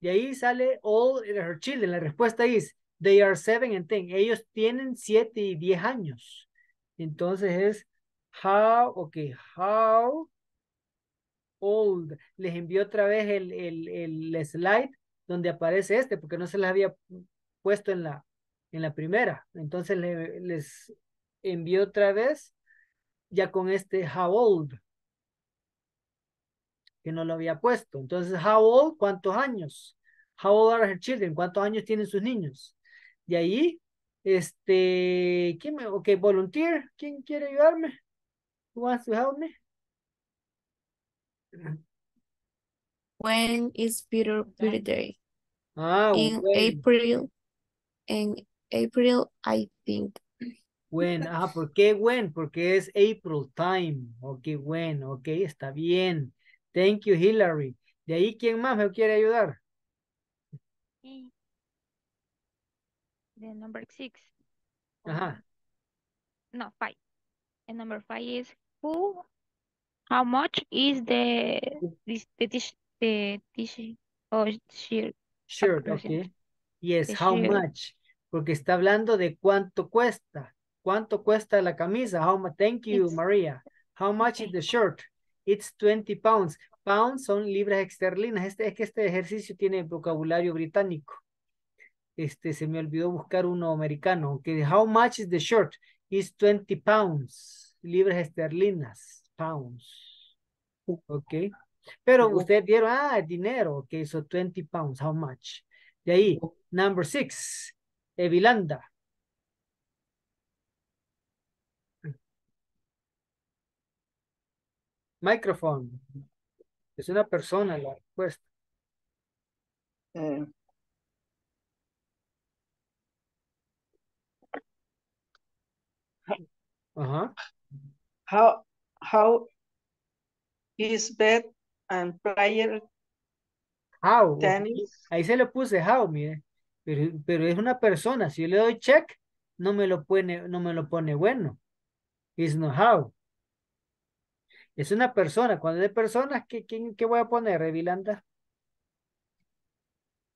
De ahí sale all her children. La respuesta es, they are seven and ten. Ellos tienen siete y diez años. Entonces es, how, ok, how old. Les envío otra vez el, el, el slide donde aparece este, porque no se les había puesto en la, en la primera. Entonces le- les envío otra vez ya con este how old que no lo había puesto. Entonces, how old, ¿cuántos años? How old are her children? ¿Cuántos años tienen sus niños? De ahí, este, ¿quién me, ok, volunteer, ¿quién quiere ayudarme? Who wants to help me? when is Peter's birthday? Ah, In when. April. April, I think. When, ah, ¿por qué when? Porque es April time. Ok, when, ok, está bien. Thank you, Hillary. De ahí, ¿quién más me quiere ayudar? The number six. Ajá. No, five. And number five is who, how much is the, this, the, dish, the, dish, oh, shirt. Shirt, ok. Yes, The how shirt. much? Porque está hablando de cuánto cuesta. ¿Cuánto cuesta la camisa? How much? Thank you, It's- Maria. How much is the shirt? It's 20 pounds. Pounds son libras esterlinas. Este, es que este ejercicio tiene vocabulario británico. Este, se me olvidó buscar uno americano. Que how much is the shirt? It's 20 pounds. Libras esterlinas. Pounds. Ok. Pero ustedes vieron, ah, dinero. Ok, so 20 pounds. How much? De ahí, number six. Evilanda. Microphone. Es una persona la respuesta. Eh, Ajá. how, how is bed and player How. ok. Tenis. Ahí se le puse how, mire. Pero, pero es una persona. Si yo le doy check, no me lo pone, no me lo pone bueno. It's not how. Es una persona. Cuando es de personas, ¿qué, quién- qué voy a poner, Evilanda?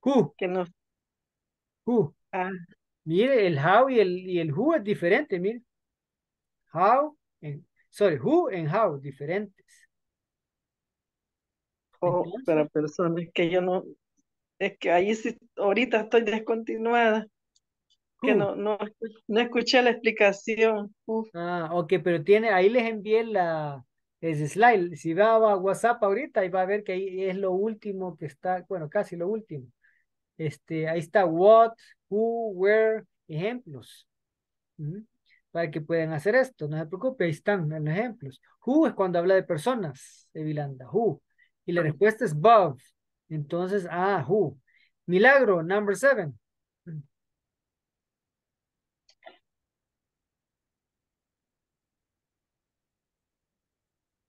Who. que no, Who. ah, Mire, el how y el, y el who es diferente, mire. How, and, sorry, who and how, diferentes. o Entonces, para personas que yo no, es que ahí sí, ahorita estoy descontinuada, que who. no, no, no escuché la explicación. Ah, ok, pero tiene, ahí les envié la, ese slide. Si va a WhatsApp ahorita, ahí va a ver que ahí es lo último que está, bueno, casi lo último. Este, ahí está what, who, where, ejemplos. Para que puedan hacer esto, no se preocupe, ahí están los ejemplos. Who es cuando habla de personas, Evilanda, who. Y la respuesta es Bob. Entonces, ah, who. Milagro, number seven.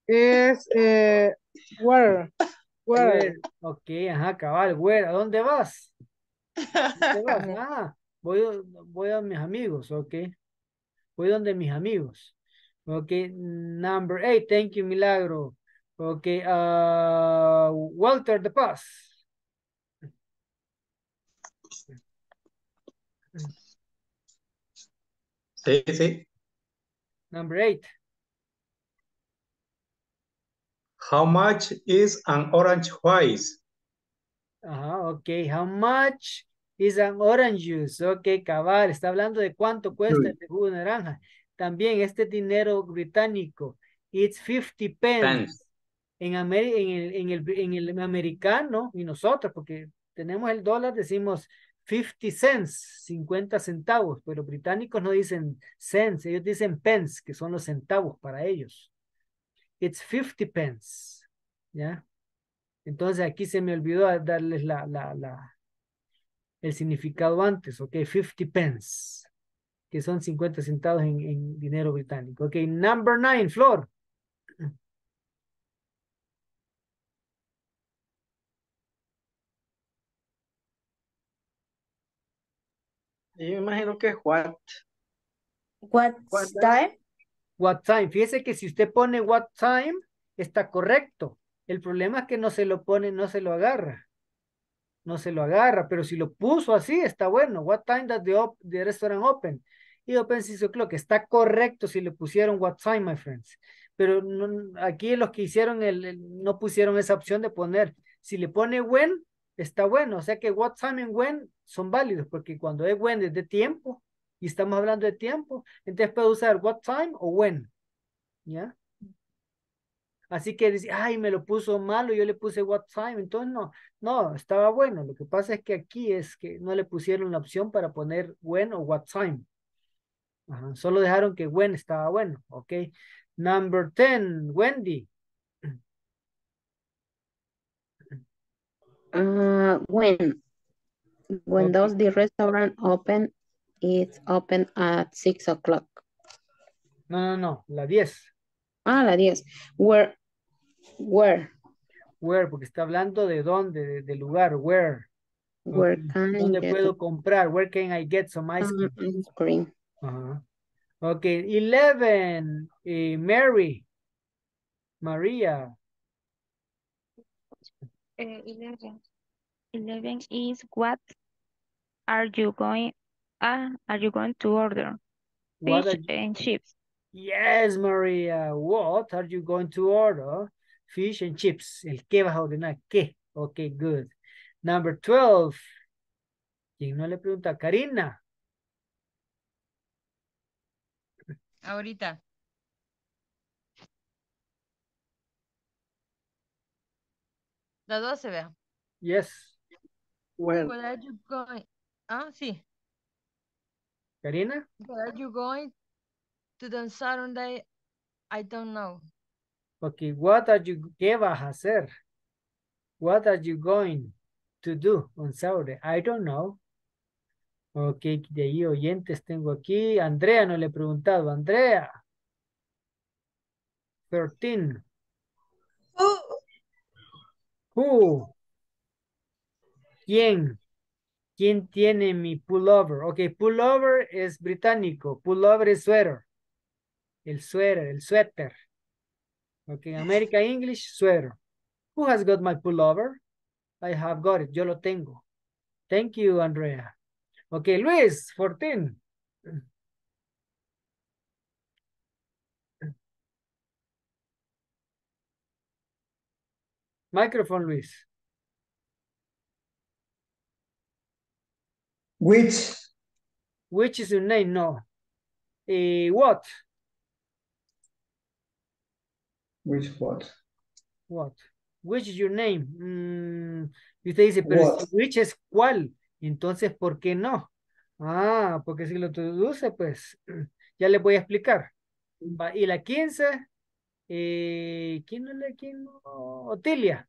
Es eh, where, where. Ok, ajá, cabal, where, ¿a dónde vas? ¿Dónde vas? Ah, voy, voy a mis amigos, ok. Voy donde mis amigos. Ok, number eight, thank you, Milagro. Ok, ah, Walter de Paz. Sí, sí. Number eight. How much is an orange juice? Ajá, ok. How much is an orange juice? Ok, cabal. Está hablando de cuánto cuesta este jugo de naranja. También este dinero británico. It's 50 pence. Pence. En, Ameri- en, el, en, el, en el americano y nosotros, porque tenemos el dólar, decimos 50 cents, 50 centavos, pero británicos no dicen cents, ellos dicen pence, que son los centavos para ellos. It's 50 pence. ¿Ya? Entonces aquí se me olvidó darles la, la, la, el significado antes, ok, 50 pence, que son 50 centavos en, en dinero británico. Ok, number nine, Flor. Yo me imagino que es what, What what time? What time. Fíjese que si usted pone what time, está correcto. El problema es que no se lo pone, no se lo agarra. No se lo agarra, pero si lo puso así, está bueno. What time does the, op- the restaurant open? Y open six o'clock. Está correcto si le pusieron what time, my friends. Pero no- aquí los que hicieron el, el- no pusieron esa opción de poner. Si le pone when, está bueno. O sea que what time and when son válidos, porque cuando es when es de tiempo y estamos hablando de tiempo, entonces puede usar what time o when. ¿Ya? Así que dice, ay, me lo puso malo, yo le puse what time, entonces no, no, estaba bueno. Lo que pasa es que aquí es que no le pusieron la opción para poner when o what time. Solo dejaron que when estaba bueno, ok. Number 10, Wendy. Uh, when when does the restaurant open? It's open at six o'clock. No, no, no, la 10. Ah, la 10. Where, where, Where, porque está hablando de dónde, de, de lugar, where. where can I ¿Dónde get puedo comprar? Where can I get some ice cream? ice cream? Ajá. Ok, 11, eh, Mary. María. Eh, 11. 11 is what are you going ah, are you going to order? What Fish you- and chips. Yes, Maria. What are you going to order? Fish and chips. El qué vas a ordenar. ¿Qué? Ok, good. Number 12. ¿Quién no le pregunta? Karina. Ahorita. La 12, vea. Yes. Well, Where are you going? Ah, sí. Karina. Where are you going to the Saturday? I don't know. Ok, what are you, ¿qué vas a hacer? What are you going to do on Saturday? I don't know. Ok, de ahí oyentes tengo aquí. Andrea no le he preguntado. Andrea. 13. Who? ¿Quién? ¿Quién tiene mi pullover? Ok, pullover es británico. Pullover es suéter. El suéter, el suéter. Ok, American English, sweater. Who has got my pullover? I have got it. Yo lo tengo. Thank you, Andrea. Ok, Luis, 14. Microphone, Luis. Which, Which is your name? No. Eh, what? which what? What? Which is your name? Mm, y usted dice, pero What? which es cuál. Entonces, ¿por qué no? Ah, porque si lo traduce, pues, ya le voy a explicar. Y la 15, eh, ¿quién no le, quién? Otilia.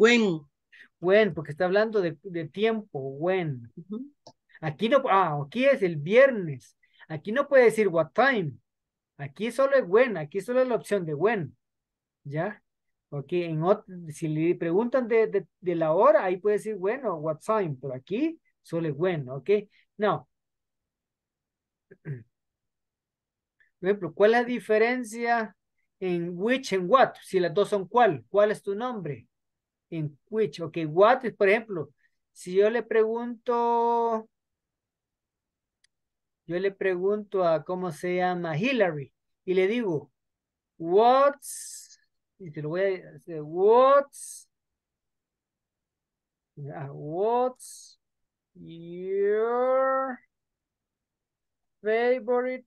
When, When, porque está hablando de, de tiempo, when. Aquí no, ah, aquí es el viernes. Aquí no puede decir what time. Aquí solo es when, aquí solo es la opción de when. ¿Ya? Ok, en ot- si le preguntan de, de, de la hora, ahí puede decir when o what time, pero aquí solo es when, ok. Now, por ejemplo, ¿cuál es la diferencia en which and what? Si las dos son cuál, ¿cuál es tu nombre? En which, ok, what es, por ejemplo, si yo le pregunto, yo le pregunto a, ¿cómo se llama? Hillary, y le digo, what's, y te lo voy a decir, what's, ah, what's your favorite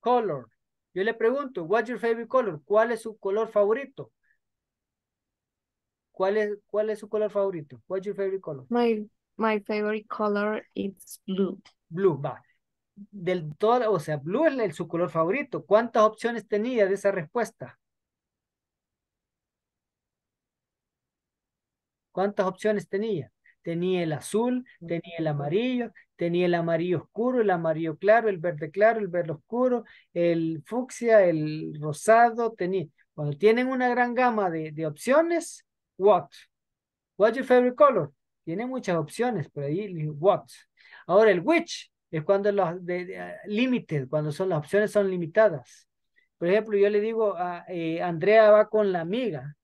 color? Yo le pregunto, what's your favorite color? ¿Cuál es su color favorito? ¿Cuál es, cuál es su color favorito? What's your favorite color? My my favorite color is blue. Blue, va. Del todo, o sea, blue es el- su color favorito. ¿Cuántas opciones tenía de esa respuesta? ¿Cuántas opciones tenía? Tenía el azul, tenía el amarillo, tenía el amarillo oscuro, el amarillo claro, el verde claro, el verde oscuro, el fucsia, el rosado, tenía. Cuando tienen una gran gama de, de opciones, what? What's your favorite color? Tiene muchas opciones, pero ahí what. Ahora el which es cuando los de, ah, limited, cuando son las opciones son limitadas. Por ejemplo, yo le digo a eh, Andrea va con la amiga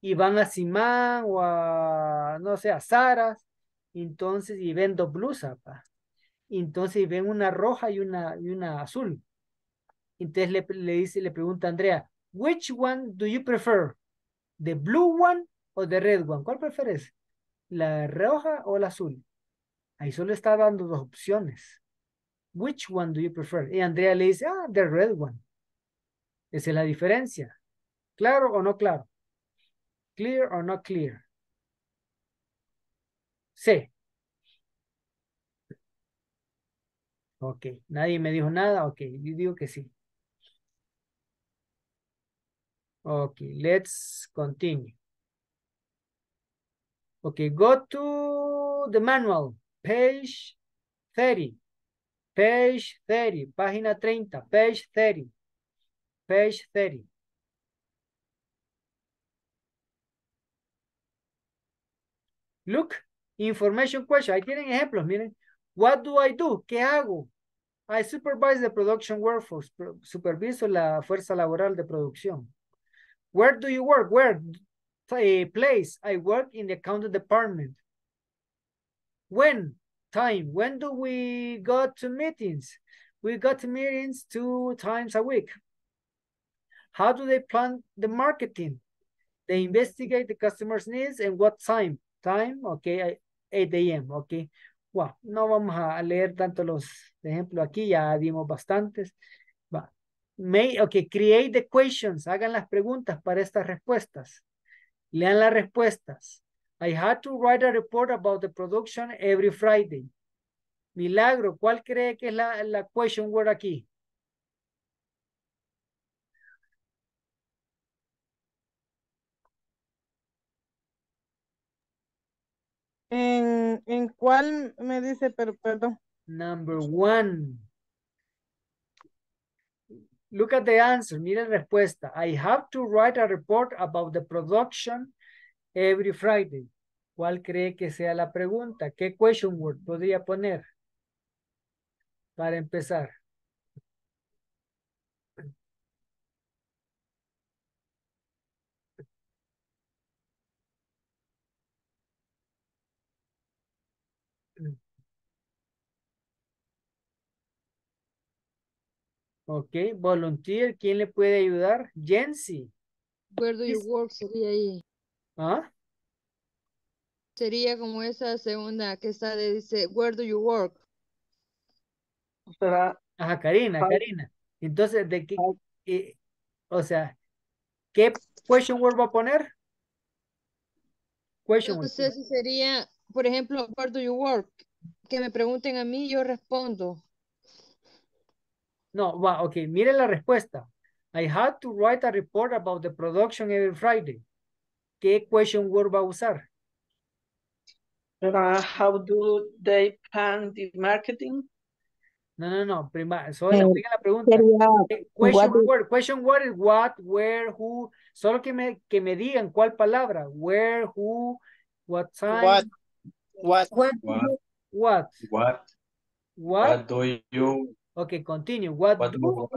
y van a Simán o a, no sé, a Saras, entonces, y ven dos blusas. Entonces, y ven una roja y una, y una azul. Entonces le, le dice, le pregunta a Andrea, which one do you prefer? ¿The blue one o the red one? ¿Cuál prefieres? ¿La roja o la azul? Ahí solo está dando dos opciones. Which one do you prefer? Y Andrea le dice, ah, the red one. Esa es la diferencia. ¿Claro o no claro? Clear or not clear? Sí. Ok, nadie me dijo nada. Ok, yo digo que sí. Ok, let's continue. Okay, go to the manual, page 30. Page 30, página 30, page 30. Page 30. Look, information question. Ahí tienen ejemplos, miren. What do I do? ¿Qué hago? I supervise the production workforce. Superviso la fuerza laboral de producción. Where do you work? Where? Place. I work in the accounting department. When? Time. When do we go to meetings? We go to meetings two times a week. How do they plan the marketing? They investigate the customer's needs and what time? Time, okay, 8 a.m., okay. Wow, no vamos a leer tanto los ejemplos aquí, ya dimos bastantes. May, okay, create the questions, hagan las preguntas para estas respuestas. Lean las respuestas. I had to write a report about the production every Friday. Milagro, ¿cuál cree que es la, la question word aquí? ¿En, en cuál me dice, pero perdón? Number one. Look at the answer. Mira la respuesta. I have to write a report about the production every Friday. ¿Cuál cree que sea la pregunta? ¿Qué question word podría poner? Para empezar. Ok, volunteer, ¿quién le puede ayudar? Jency. Where do you work sería ahí. ¿Ah? Sería como esa segunda que sale, dice, where do you work? Será Ajá, Karina, How- Karina. Entonces, ¿de qué? eh, o sea, ¿qué question word va a poner? Question word. sé si sería, por ejemplo, where do you work? Que me pregunten a mí, yo respondo. No, ok, mire la respuesta. I had to write a report about the production every Friday. ¿Qué question word va a usar? será how do they plan the marketing? No, no, no, prima, solo Eh, la pregunta. sería, Eh, Question what- word, question word is what, where, who, solo que me, que me digan cuál palabra, where, who, what time, What? What? What, what, what, what, what do you, okay, continue, what what do, do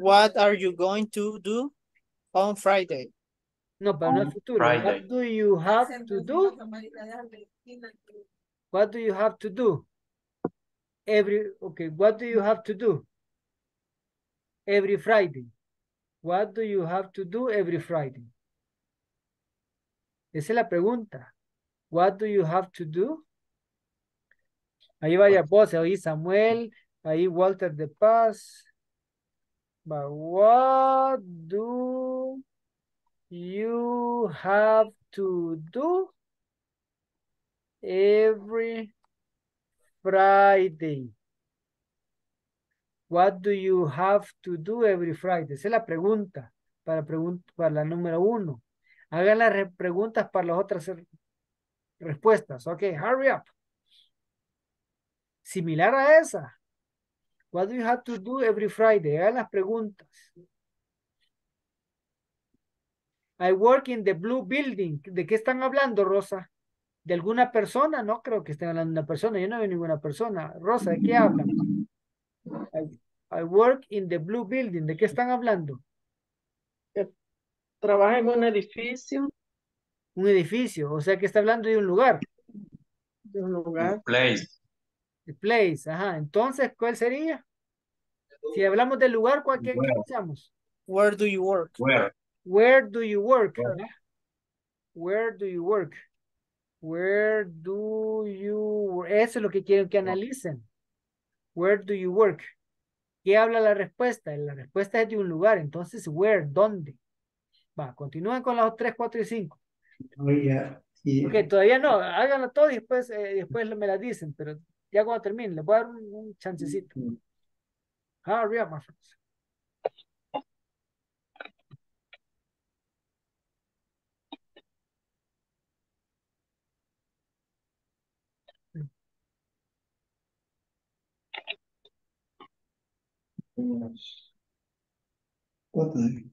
What are you going to do on Friday? no, pero no es futuro, Friday. what do you have to do, what do you have to do, every, okay, what do you have to do, every Friday, what do you have to do every Friday, esa es la pregunta, what do you have to do, Ahí varias voces, ahí Samuel, ahí Walter de Paz. But what do you have to do every Friday? What do you have to do every Friday? Esa es la pregunta para, pregun- para la número uno. Hagan las re- preguntas para las otras re- respuestas. Ok, hurry up. Similar a esa. What do you have to do every Friday? Hagan las preguntas. I work in the blue building. ¿De qué están hablando, Rosa? ¿De alguna persona? No creo que estén hablando de una persona. Yo no veo ninguna persona. Rosa, ¿de qué hablan? I, I work in the blue building. ¿De qué están hablando? Trabaja en un edificio, Un edificio. O sea que está hablando de un lugar. de un lugar. place, The place. Ajá. Entonces, ¿cuál sería? Si hablamos del lugar, ¿cuál, qué, usamos? Where do you work? where, Where do you work? Where. do you work? Where do you work? Eso es lo que quiero que analicen. Where do you work? ¿Qué habla la respuesta? La respuesta es de un lugar. Entonces, where, ¿dónde? Va, continúen con los 3, 4 y 5. Oh, yeah. Y- Ok, todavía no. Háganlo todo y después, eh, después me la dicen. Pero ya cuando termine, les voy a dar un, un chancecito. Hurry up, my friends. What time?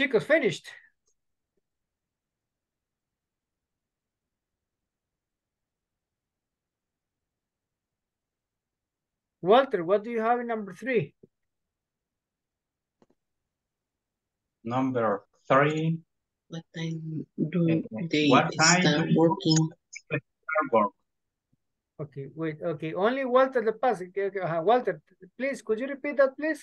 Chicos, finished. Walter, what do you have in number three? Number three. What time do they What time start do working? start work? Okay, wait, okay, only Walter the pass. Okay, okay, uh, Walter, please, could you repeat that, please?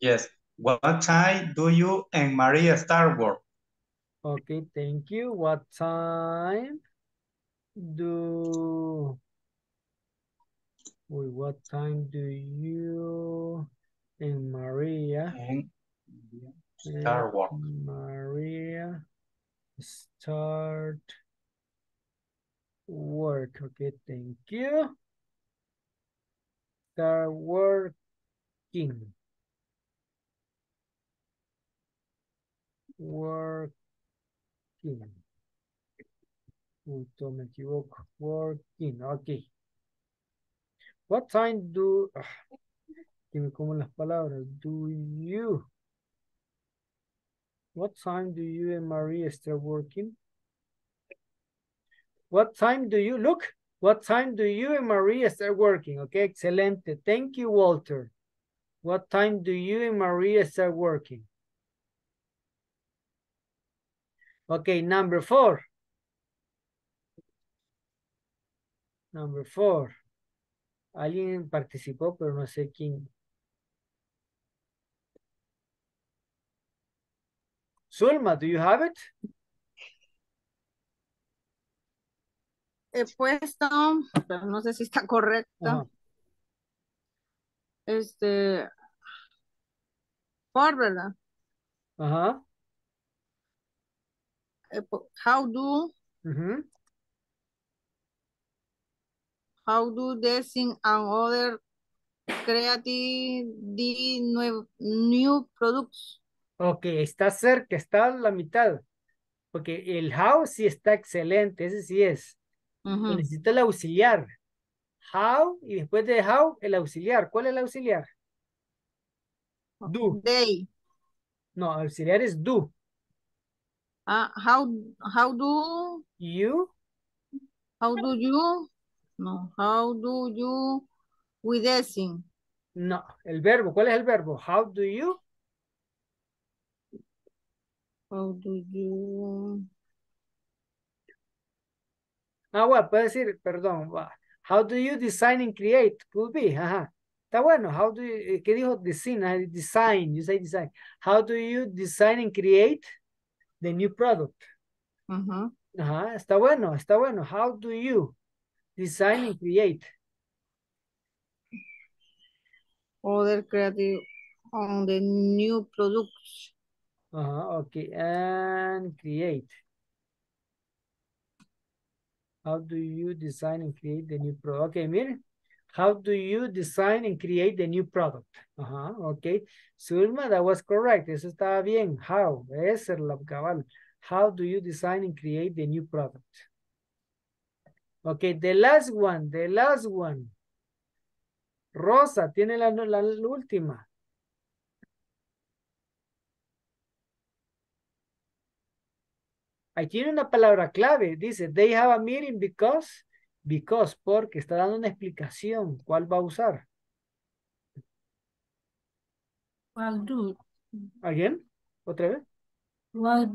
Yes. What time do you and Maria start work? Okay, thank you. What time do wait, what time do you and Maria And start work. Maria start work? Okay, thank you. Start working. Working. Punto, me equivoco. Working, ok. What time do... ah, que me como las palabras. Do you... What time do you and Maria start working? What time do you... Look, what time do you and Maria start working? Okay, excelente. Thank you, Walter. What time do you and Maria start working? Okay, number four. Number four. Alguien participó, pero no sé quién. Zulma, do you have it? He puesto, pero no sé si está correcto. Este, por, ¿verdad? Ajá. How do, how do design and other creative the new, new products? Ok, está cerca, está a la mitad. Porque el how sí está excelente, ese sí es. Necesita el auxiliar. How y después de how, el auxiliar. ¿Cuál es el auxiliar? Do. They. No, auxiliar es do. Ah, how, how do, You, how do you, no, how do you, we design? no. El verbo, ¿cuál es el verbo? How do you? How do you, Ah, bueno, puede decir, perdón. How do you design and create? Could be, ajá. Está bueno. How do you, eh, ¿qué dijo design? Design, you say design. How do you design and create the new product? Ujú. Ajá, está bueno, está bueno. How do you design and create? other creative on the new products? Ajá, okay. And create. How do you design and create the new product? Okay, miren. How do you design and create the new product? Ajá, okay. Zulma, that was correct. Eso estaba bien. How? Es la cabal. How do you design and create the new product? Okay, the last one, the last one. Rosa, tiene la, la, la última. Ahí tiene una palabra clave. Dice, they have a meeting because, because, porque está dando una explicación. ¿Cuál va a usar? Do, ¿Alguien? ¿Otra vez? what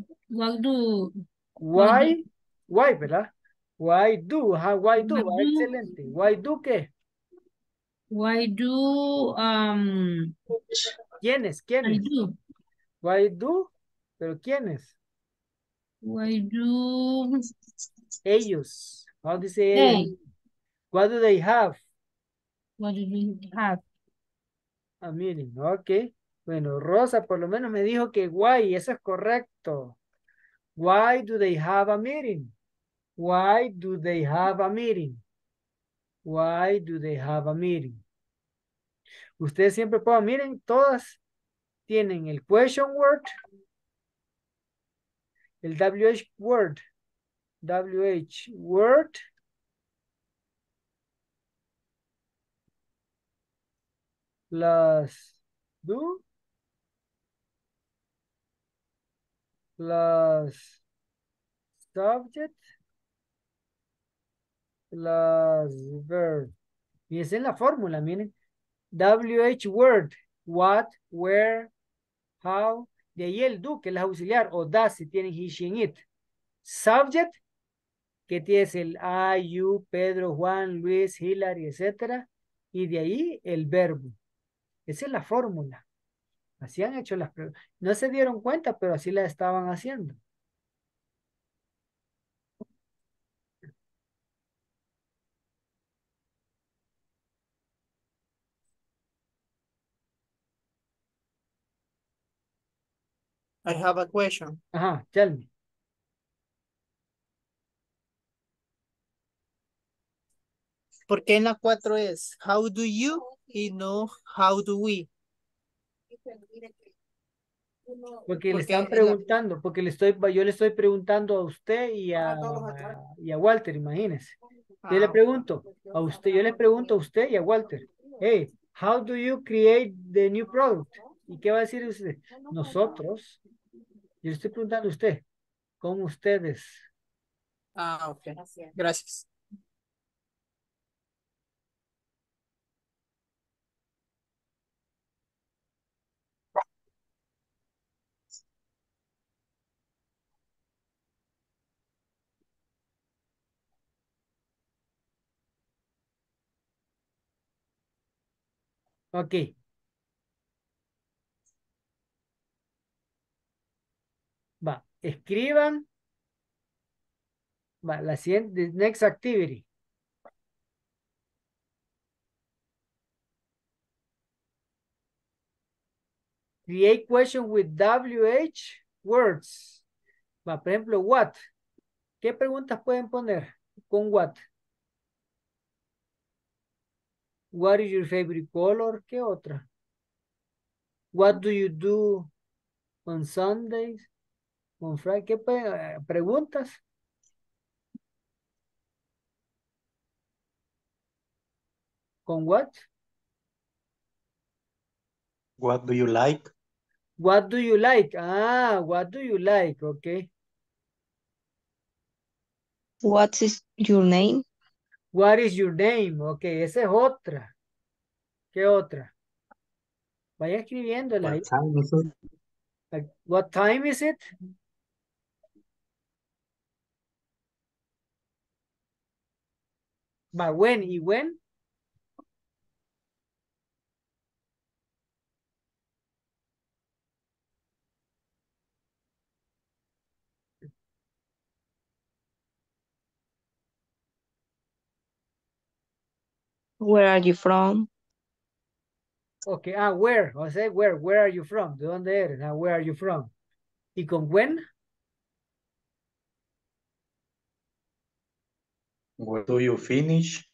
do, Why, why, ¿verdad? Why do, why do, Why ah, excelente. Why do qué? why do, um, ¿Quiénes? ¿Quiénes? do, Why do, pero ¿quiénes? why do, Ellos. How do you say They. What do they have? what do we have? A meeting, ok. Bueno, Rosa por lo menos me dijo que why, eso es correcto. Why do they have a meeting? Why do they have a meeting? Why do they have a meeting? Ustedes siempre pueden, miren, todas tienen el question word, el WH word, WH word, plus do, plus subject, plus verb. Y esa es la fórmula, miren. WH word, what, where, how. De ahí el do, que es el auxiliar, o does si tienen he, she, it. Subject, que tienes el I, you, Pedro, Juan, Luis, Hilary, etcétera. Y de ahí el verbo. Esa es la fórmula. Así han hecho las preguntas. No se dieron cuenta, pero así la estaban haciendo. I have a question. Ajá, tell me. ¿Por qué en la 4 es how do you y no how do we? Porque le Porque están preguntando, porque le estoy, yo le estoy preguntando a usted y a, y a Walter, imagínese. Yo le Ah, pregunto a usted, yo le pregunto a usted y a Walter, hey, how do you create the new product? ¿Y qué va a decir usted? Nosotros. Yo le estoy preguntando a usted, ¿cómo ustedes? Ah, ok. Gracias. Ok. Va, escriban. Va, la siguiente, the next activity. Create question with WH words. Va, por ejemplo, what. ¿Qué preguntas pueden poner con what? What is your favorite color? ¿Qué otra? What do you do on Sundays? On Friday? ¿Qué pe- preguntas? ¿Con what? What do you like? What do you like? Ah, what do you like? Okay. What is your name? What is your name? Ok, esa es otra. ¿Qué otra? Vaya escribiéndola ahí. What time is it? Like, What time is it? Va, when y when? Where are you from? Ok, ah, where, o sea, where, where are you from? ¿De dónde eres? Ah, where are you from? ¿Y con when? When do you finish?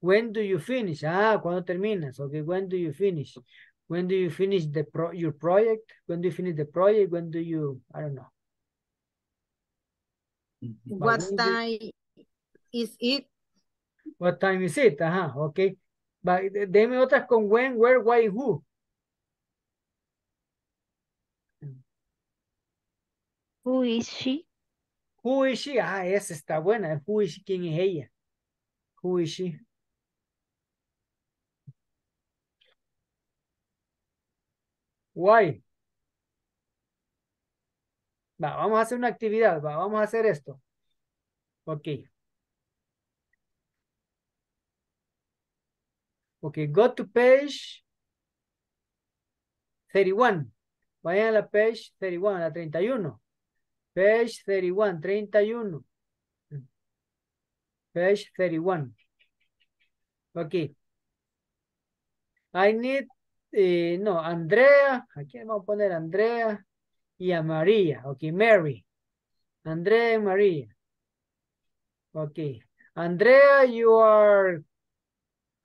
When do you finish? Ah, ¿cuándo terminas? Ok, when do you finish? When do you finish the pro your project? When do you finish the project? When do you, I don't know. What when do- time is it? What time is it? Ajá, ok. De- deme otras con when, where, why, who. Who is she? Who is she? Ah, esa está buena. Who is she? ¿Quién es ella? Who is she? Why? Va, vamos a hacer una actividad. Va, vamos a hacer esto. Ok. Ok, go to page 31. Vayan a la page 31, a la 31. Page 31, 31. Page 31. Ok. I need, eh, no, Andrea. Aquí vamos a poner Andrea y a María. Ok, Mary. Andrea y María. Ok. Andrea, you are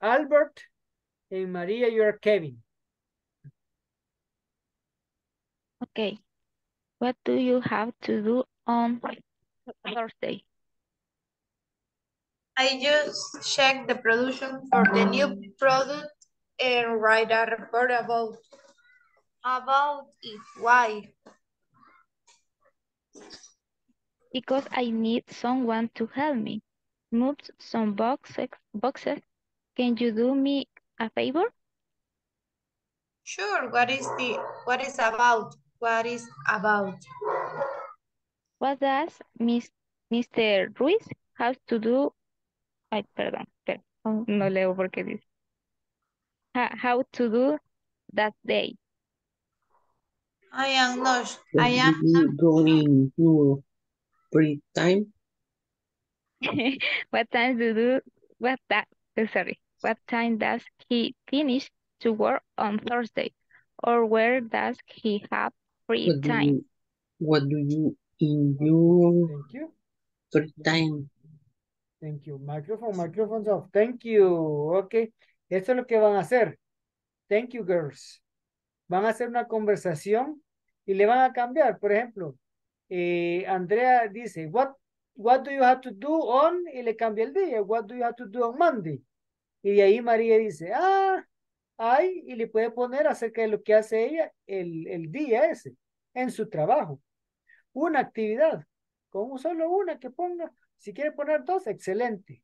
Albert. And Maria, you are Kevin. Okay. What do you have to do on Thursday? I just check the production for the new product and write a report about about it. Why? Because I need someone to help me move some boxes. Boxes. Can you do me a favor? Sure. What is the what is about? What is about? What does Miss, Mr. Ruiz have to do? Ay, perdón, perdón, no no leo porque dice. Ha- How to do that day? I am not. What I am do you do in your free time? What time do do what that oh, sorry. What time does he finish to work on Thursday? Or where does he have free What do time? you what do you in your Thank you. free time? Thank you. Microphone, microphone's off. Thank you. Ok. Esto es lo que van a hacer. Thank you, girls. Van a hacer una conversación y le van a cambiar. Por ejemplo, eh, Andrea dice, what, what do you have to do on? Y le cambia el día. What do you have to do on Monday? Y de ahí María dice, ah, ay, y le puede poner acerca de lo que hace ella el, el día ese, en su trabajo. Una actividad, con solo una que ponga. Si quiere poner dos, excelente.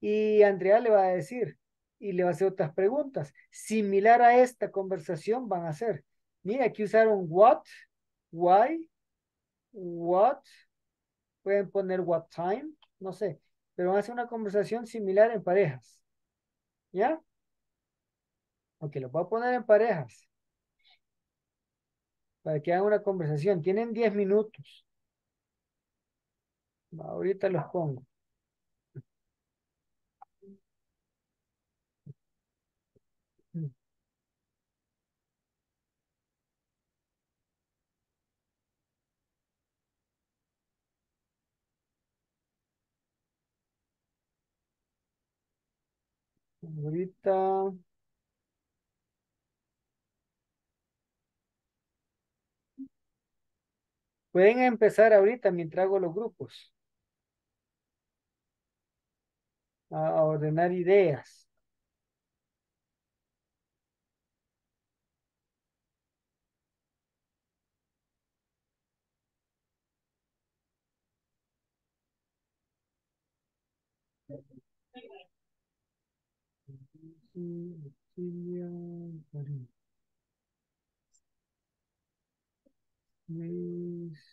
Y Andrea le va a decir, y le va a hacer otras preguntas. Similar a esta conversación van a hacer. Mira, aquí usaron what, why, what. Pueden poner what time, no sé. Pero van a una conversación similar en parejas. ¿Ya? Ok, lo voy a poner en parejas. Para que hagan una conversación. Tienen 10 minutos. Ahorita los pongo. Ahorita. Pueden empezar ahorita mientras hago los grupos. A, ordenar ideas. Luis.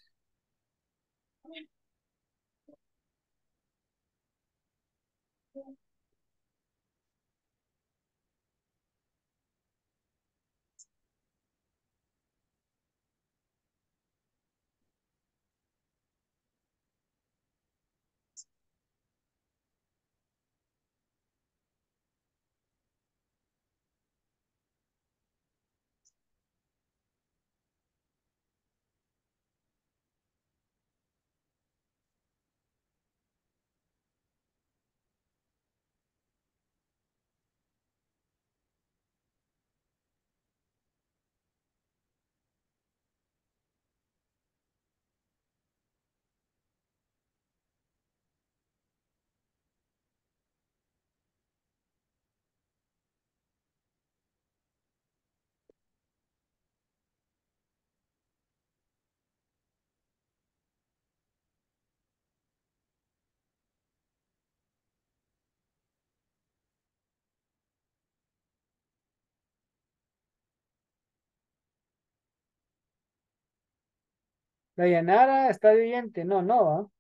Dayanara está de oyente. No, no.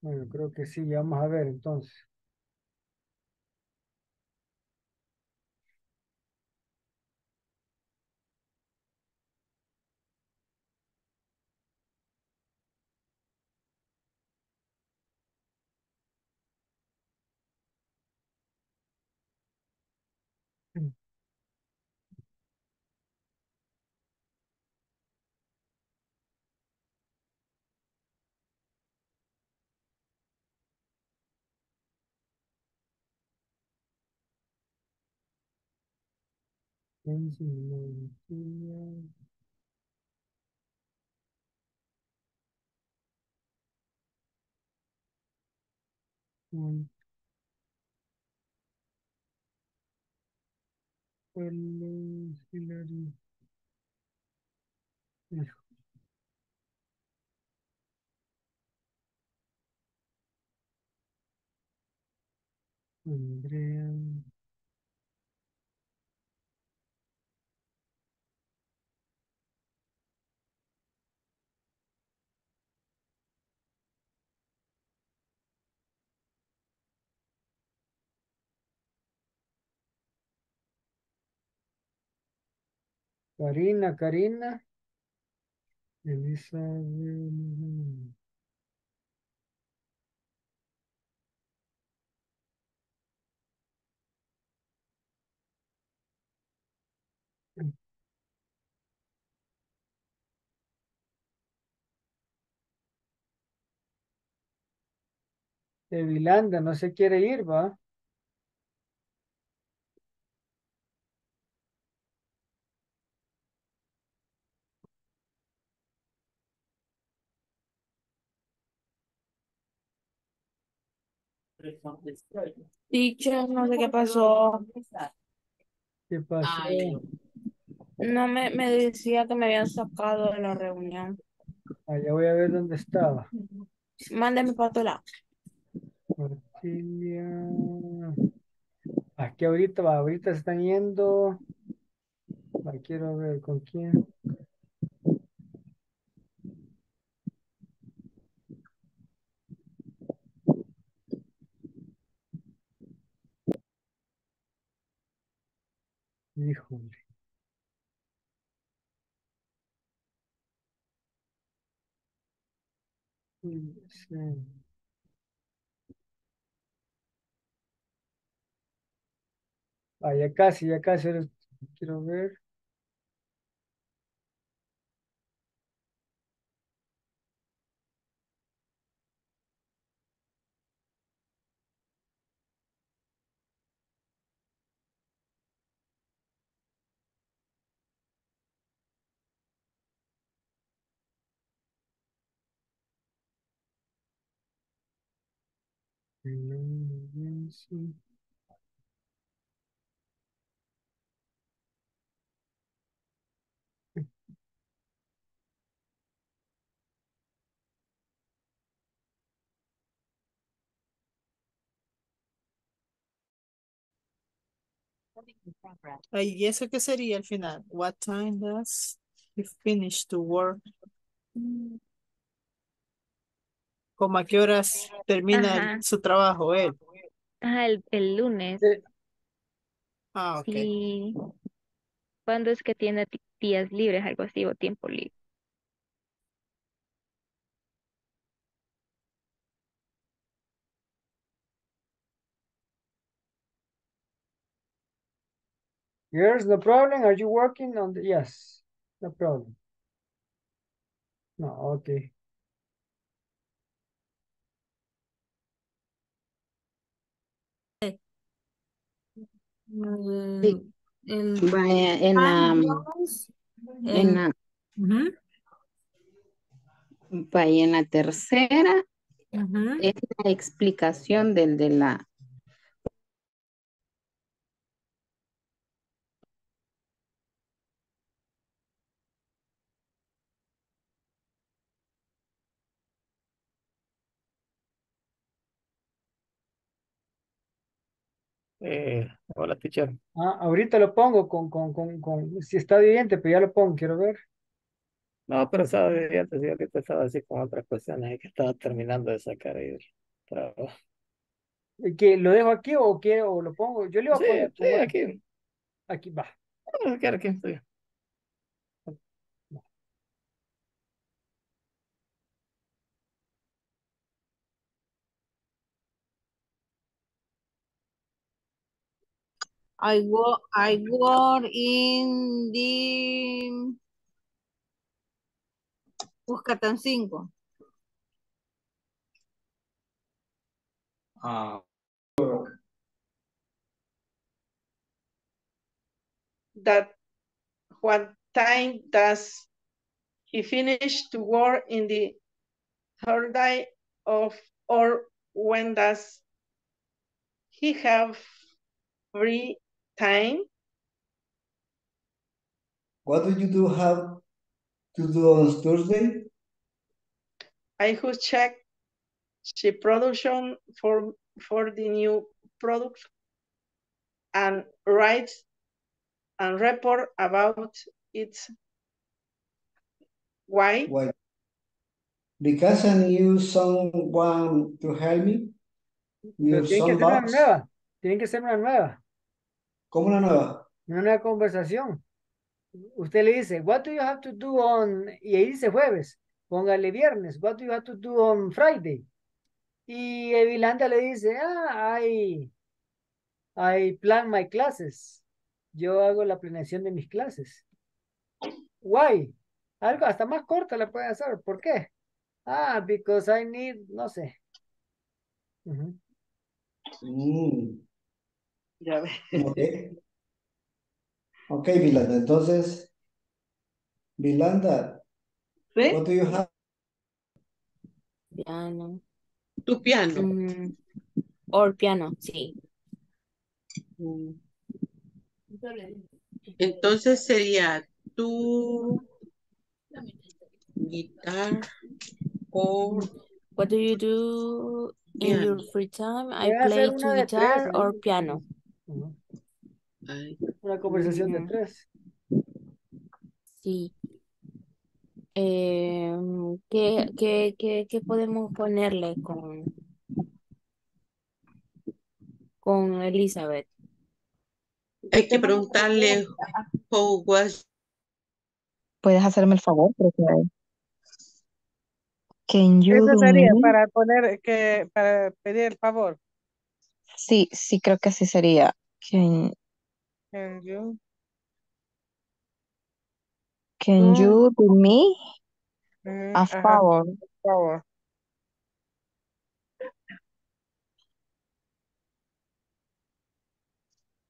Bueno, creo que sí, ya vamos a ver entonces. Carlos, Hilary. Hijo. Andrea. Karina, Karina. Elizabeth. Evilanda no se quiere ir, ¿va? Teacher, no sé qué pasó. ¿Qué pasó? No me, me decía que me habían sacado de la reunión. Allá voy a ver dónde estaba. Mándeme para otro lado. Aquí ahorita, va, ahorita se están yendo. Quiero ver con quién. Híjole. Mm, sí. Ah, ya casi, ya casi. Quiero ver. Uh, ¿Y eso qué sería al final? What time does he finish to work? ¿Cómo a qué horas termina Ajá. su trabajo él? Ajá, el, el lunes. Ah, ok. Sí. ¿Cuándo es que tiene ti- días libres, algo así, o tiempo libre? Yes, no problem. Are you working on the, yes, no problem. No, okay. Mm, el Vaya, en en la, Ujú, vaya, en la tercera ujú. es la explicación del de la, Eh, hola, teacher. Ah, ahorita lo pongo con, con, con, con, si está viviente, pero ya lo pongo, quiero ver. No, pero estaba ya te decía que estaba así con otras cuestiones y que estaba terminando de sacar ahí el trabajo. ¿Y ¿Que lo dejo aquí o quiero, o lo pongo? Yo le voy a Sí, poner sí, aquí. Aquí va. Vamos a quedar aquí, estoy. I work, I work in the Buscatancingo. Ah, That what time does he finish to work in the third day of or when does he have free time? What do you do have to do on Thursday? I could check the production for for the new product and write and report about it. Why? Why? Because I need someone to help me. Pero With tienen que some hacer una nueva. Tienen que hacer una nueva. ¿Cómo una nueva? Una nueva conversación. Usted le dice, what do you have to do on, y ahí dice jueves, póngale viernes, what do you have to do on Friday? Y Evilanda le dice, ah, I, I plan my classes. Yo hago la planeación de mis clases. Why? Algo hasta más corta le puede hacer. ¿Por qué? Ah, because I need, no sé. Mm, Ya ve. ok. Ok, Vilanda. Entonces, Vilanda, ¿Sí? what do you have? Piano. Tu piano. Mm, or piano, sí. Mm. Entonces sería tu guitar or What do you do in your free time? I play to guitar or piano. Una conversación de tres. Sí. Em, ¿qué, qué, qué, qué podemos ponerle con, con Elizabeth? Hay que preguntarle how was ¿Puedes hacerme el favor? Porque- Can you Eso sería me? para poner que para pedir el favor. Sí, sí, creo que así sería. Can, Can you can do you do me Ujú, a ajá, favor? por favor.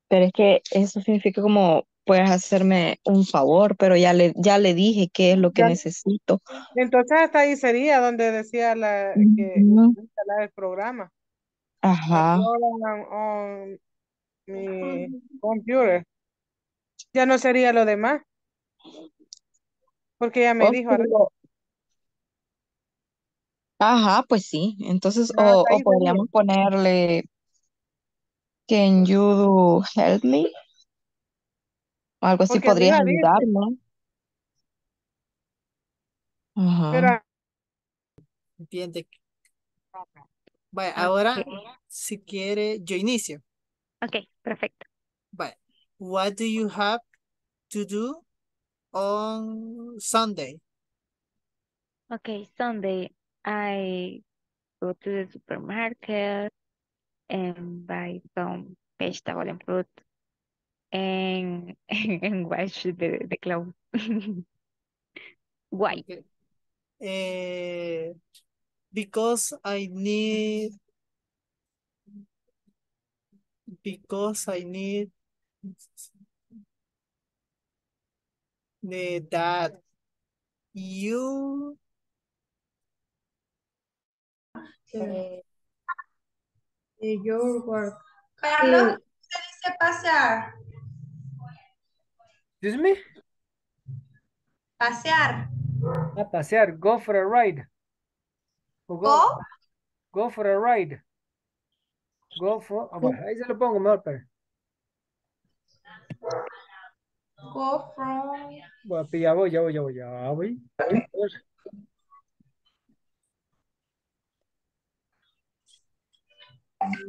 Pero es que eso significa como puedes hacerme un favor, pero ya le, ya le dije qué es lo que Ya- necesito. Entonces hasta ahí sería donde decía la que Ujú. instalar el programa. Ajá. on, on mi computer. Ya no sería lo demás. Porque ya me O dijo si arriba. lo- Ajá, pues sí. Entonces, No, o, podríamos ponerle Can you help me? O algo así, Porque podrías ayudarme. Ajá. pero Entiende. Vaya, ahora, Okay. si quiere, yo inicio. Ok, perfecto. Vaya. What do you have to do on Sunday? Okay, Sunday I go to the supermarket and buy some vegetable and fruit and and wash the, the clothes. Why? Okay. Eh, because I need because I need the, that you Eh, eh, your work. Carlos, Sí. ¿qué dice pasear? Excuse me? Pasear. A pasear. Go for a ride. O go, Go, go for a ride. Go for... ah, bueno, ahí se lo pongo mejor, pero... go from, Bueno, pues ya voy, ya voy, ya voy, ya voy.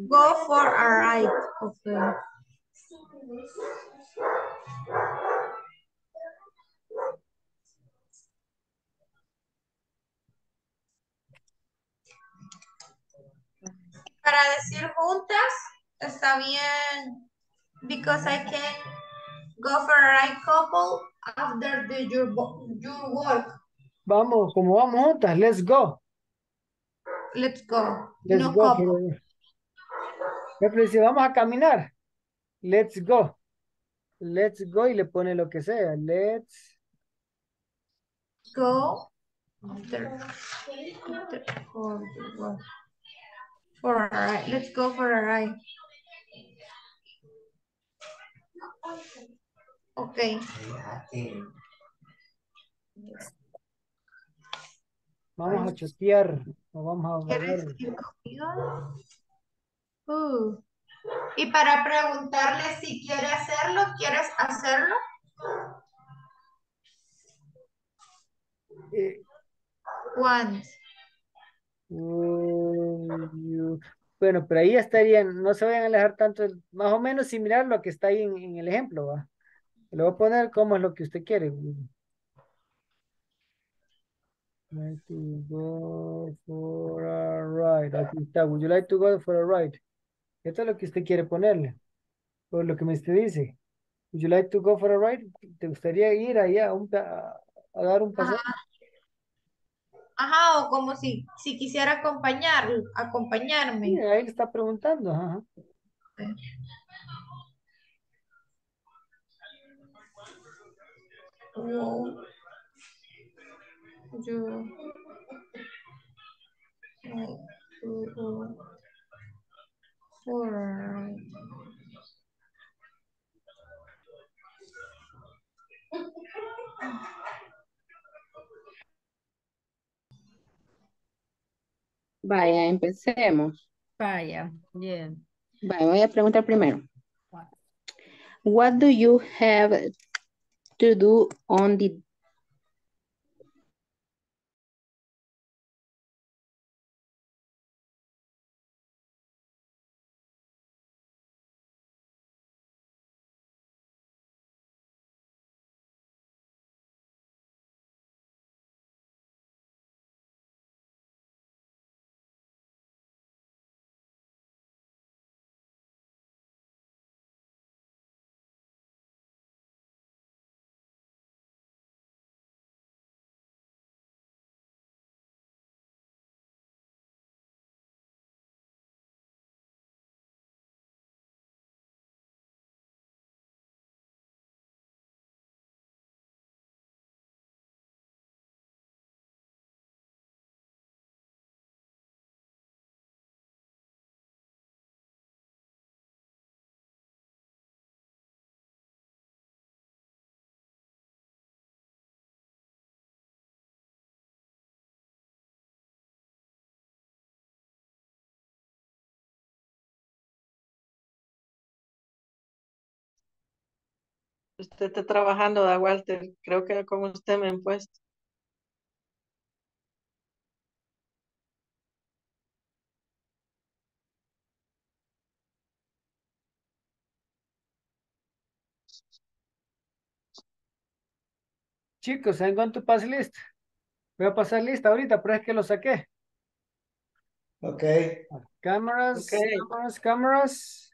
go for a ride. Okay. Para decir juntas, está bien. Because I can go for a ride couple after the, your, your work. Vamos, como vamos juntas, let's go. Let's go. Let's no go. couple. dice, vamos a caminar. Let's go. Let's go y le pone lo que sea. Let's Go after, after the work. For a ride. Let's go for a ride. Okay. Vamos a chatear. O vamos a ¿Quieres ir conmigo? Uh. Y para preguntarle si quiere hacerlo, ¿quieres hacerlo? Eh, Once. You- Bueno, pero ahí estarían, no se vayan a alejar tanto, más o menos similar a lo que está ahí en, en el ejemplo, ¿va? Le voy a poner como es lo que usted quiere. Like to go for a ride. Aquí está. Would you like to go for a ride? Esto es lo que usted quiere ponerle. O lo que me usted dice. Would you like to go for a ride? ¿Te gustaría ir allá a, un pa- a dar un paseo? Ajá, o como si, si quisiera acompañar, Sí, acompañarme. ahí le está preguntando. ajá. To go for Vaya, empecemos. Vaya, bien. Vaya, voy a preguntar primero. What do you have to do on the Usted está trabajando, da Walter. Creo que con usted me han puesto. Chicos, I'm going to pass list. Voy a pasar lista ahorita, pero es que lo saqué. Okay. Cámaras, Okay. cámaras, cámaras.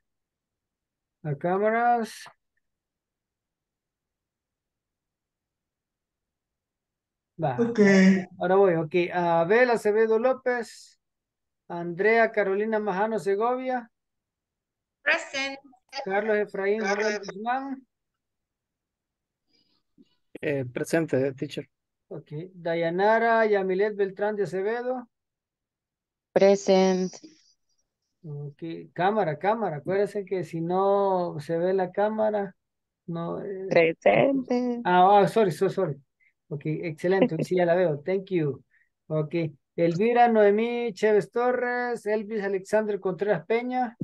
Cámaras. Va. Okay. Ahora voy, ok. Abel Acevedo López. Andrea Carolina Majano Segovia. Present. Carlos Efraín Joel Guzmán. Eh, presente, teacher. Ok. Dayanara Yamilet Beltrán de Acevedo. Present. Ok. Cámara, cámara. Acuérdense que si no se ve la cámara, no. eh, Presente. Ah, ah, sorry, so sorry. Ok, excelente. Sí, ya la veo. Thank you. Ok. Elvira Noemí Chévez Torres, Elvis Alexander Contreras Peña,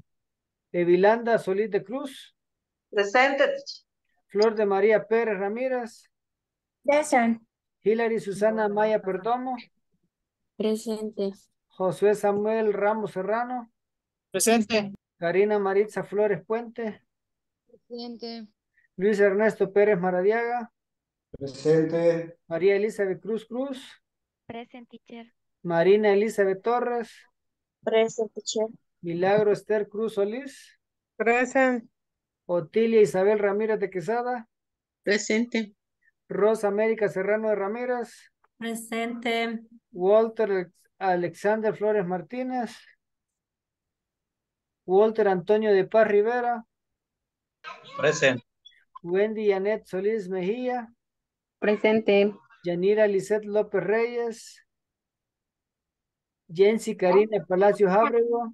Evilanda Solís de Cruz, Presente. Flor de María Pérez Ramírez, Present. Hilary Susana Maya Perdomo, Presente. Josué Samuel Ramos Serrano, Presente. Karina Maritza Flores Puente, Presente. Luis Ernesto Pérez Maradiaga, Presente. María Elizabeth Cruz Cruz, Present teacher. Marina Elizabeth Torres, Present, teacher. Milagro Esther Cruz Solís, Present. Otilia Isabel Ramírez de Quesada, Presente. Rosa América Serrano de Ramírez, Presente. Walter Alex- Alexander Flores Martínez, Walter Antonio de Paz Rivera, Present. Wendy Janet Solís Mejía, Presente. Yanira Lisette López Reyes, Jensi Karina Palacio Ábrego,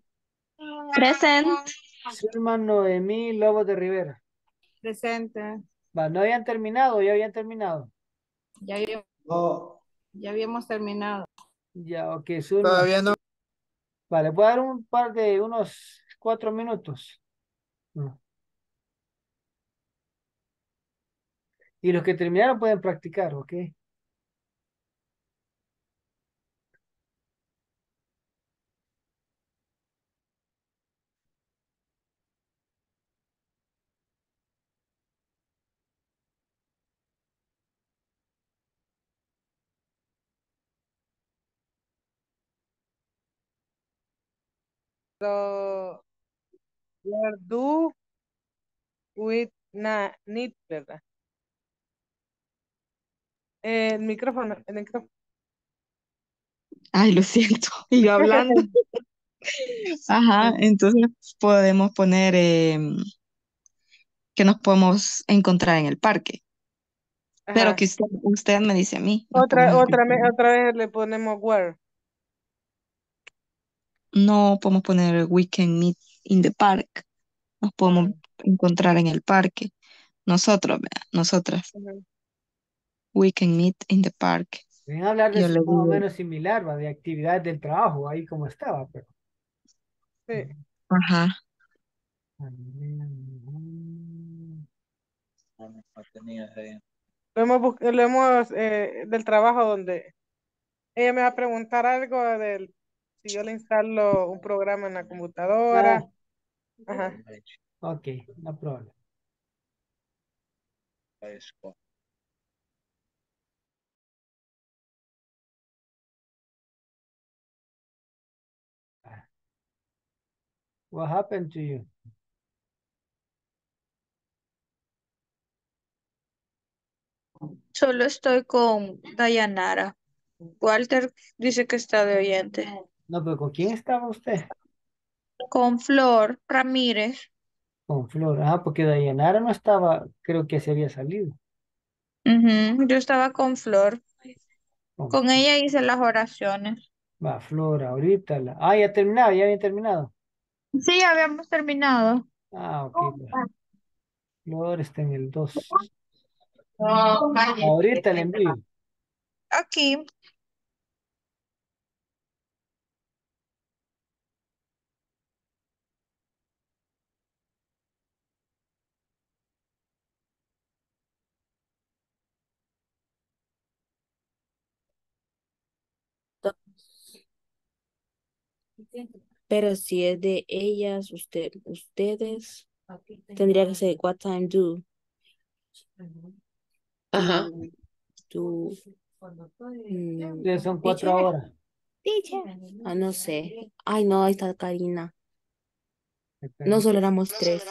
Present. Zulma Noemí Lobo de Rivera. Presente. Va, no habían terminado, ya habían terminado. Ya, había- No. ya habíamos terminado. Ya, ok, Zulma. Todavía no. Vale, voy a dar un par de unos cuatro minutos. Mm. Y los que terminaron pueden practicar, ¿ok? So, do na need, ¿verdad? El micrófono, el micrófono. Ay, lo siento. Y yo hablando. Ajá, entonces podemos poner em, que nos podemos encontrar en el parque. Pero que usted, usted me dice a mí. Otra, otra, me- otra vez le ponemos where. No podemos poner we can meet in the park. Nos podemos encontrar en el parque. Nosotros, nosotras. We can meet in the park. Ven a hablar de Yo eso más o menos similar, ¿va? De actividades del trabajo, ahí como estaba, pero. Sí. ajá. Lo hemos, bus- lo hemos eh, del trabajo donde ella me va a preguntar algo del si yo le instalo un programa en la computadora. Ajá. Ok, no problema. What happened to you? Solo estoy con Dayanara. Walter dice que está de oyente. No, pero ¿con quién estaba usted? Con Flor Ramírez. Con Flor. Ah, porque Dayanara no estaba, creo que se había salido. Ujú, Yo estaba con Flor. Con Con ella hice las oraciones. Va, Flor, ahorita. La... Ah, ya terminado, ya había terminado. Sí, habíamos terminado. Ah, ok. Oh, ah. Flor está en el 2. No. Ahorita le envío. Aquí. Pero si es de ellas, usted, ustedes, tendría que ser what time do. Ajá. Do. mm, son cuatro teacher, horas. teacher. Ah, no sé. Ay, no, ahí está Karina. No solo éramos tres.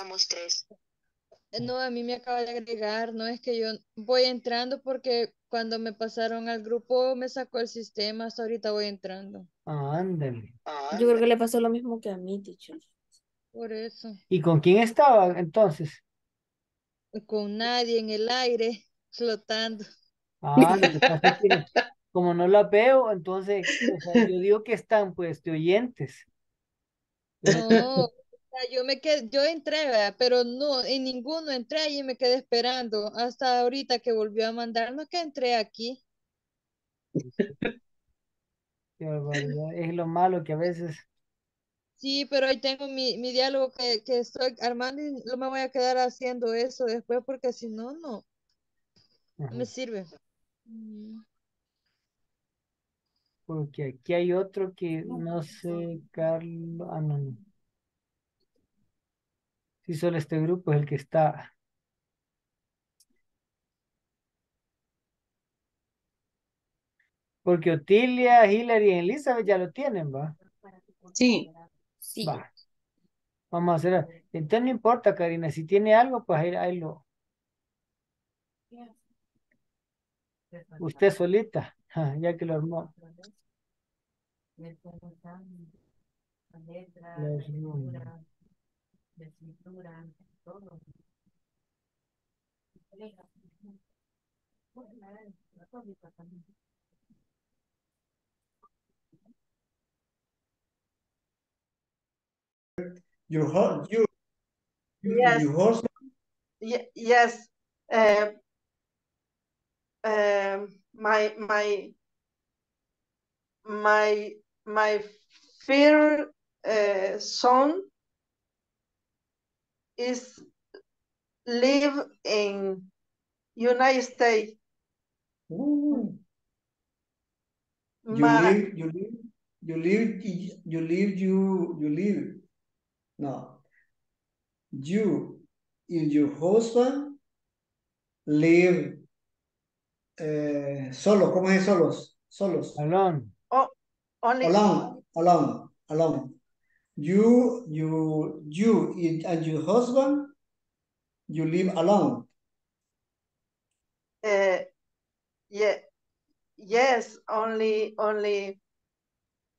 No, a mí me acaba de agregar, no es que yo voy entrando porque cuando me pasaron al grupo me sacó el sistema, hasta ahorita voy entrando. Ah, ándale. Yo creo que le pasó lo mismo que a mí, teacher. Por eso, ¿Y con quién estaba entonces? con nadie en el aire, flotando. Ah, como no la veo, entonces, o sea, yo digo que están pues de oyentes. No, yo me quedé, yo entré, ¿verdad? pero no, en ninguno entré y me quedé esperando hasta ahorita que volvió a mandar, no que entré aquí. Qué barbaridad. Es lo malo que a veces, Sí, pero ahí tengo mi, mi diálogo que, que estoy armando y no me voy a quedar haciendo eso después porque si no, no, ajá, me sirve. Porque aquí hay otro que no sé, Carlos, ah, no, no. Sí, solo este grupo es el que está. Porque Otilia, Hillary y Elizabeth ya lo tienen, ¿va? Sí. Sí. Va. Vamos a hacer. Entonces no importa, Karina, si tiene algo, pues ahí, ahí lo. Usted solita, ya que lo armó. Los números. Your husband, you, you, Yes. your Ye- yes. Uh, um, my my my my fair uh, son is live in United States. Ooh. you live, you live, you live, you live, you, you live. No. You and your husband live eh, solo, ¿cómo es solos? Solos. Alone. oh, only Alone, alone, alone. You, you, you and- and your husband, you live alone. uh, yeah yes only only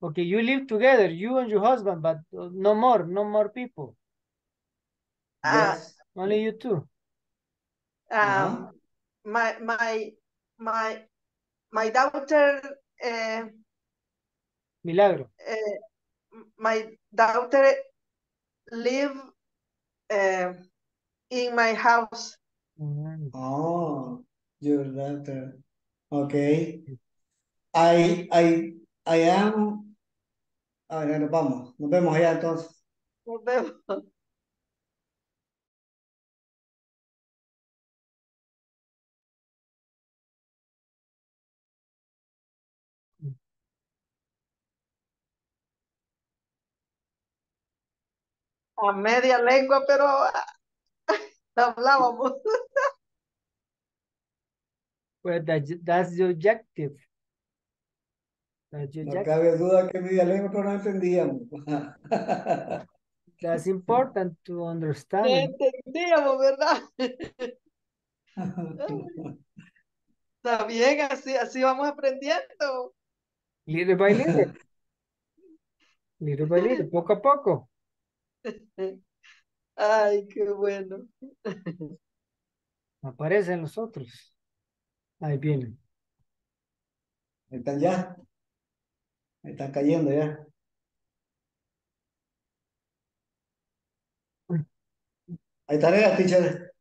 Okay, you live together, you and your husband, but uh, no more, no more people. uh, Yes. Only you two. Um my my my my daughter uh, Milagro. uh, my daughter live uh, in my house. Oh, your daughter. Okay. I, I, I am. Ah, ya nos vamos. Nos vemos allá entonces. Nos vemos. A media lengua pero ah, hablábamos Well, that, that's the objective. That's the No objective. cabe duda que media lengua, pero no entendíamos. That's important to understand. Entendíamos verdad está bien así así vamos aprendiendo Little by little. Little by little, poco a poco. ay qué bueno Aparecen los otros. Ahí vienen. Ahí están ya. Ahí están cayendo ya. Hay tareas, teacher.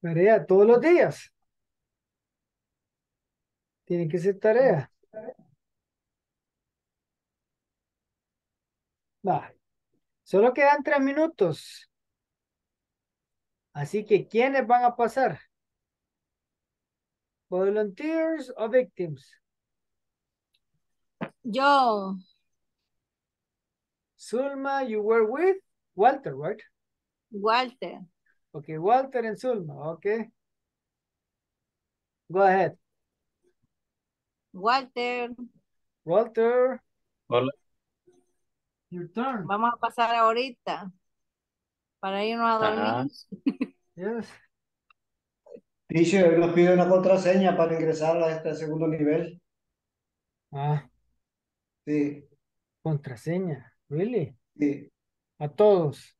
Tarea todos los días. Tiene que ser tarea. Va. Solo quedan tres minutos. Así que, ¿quiénes van a pasar? Volunteers o victims? Yo. Zulma, you were with Walter, right? Walter. Okay, Walter and Zulma, okay. Go ahead. Walter. Walter, Hola. Your turn. Vamos a pasar ahorita para irnos a dormir. Ajá. Yes. Teacher, nos pide una contraseña para ingresar a este segundo nivel. Ah, Sí, contraseña, really? sí. A todos.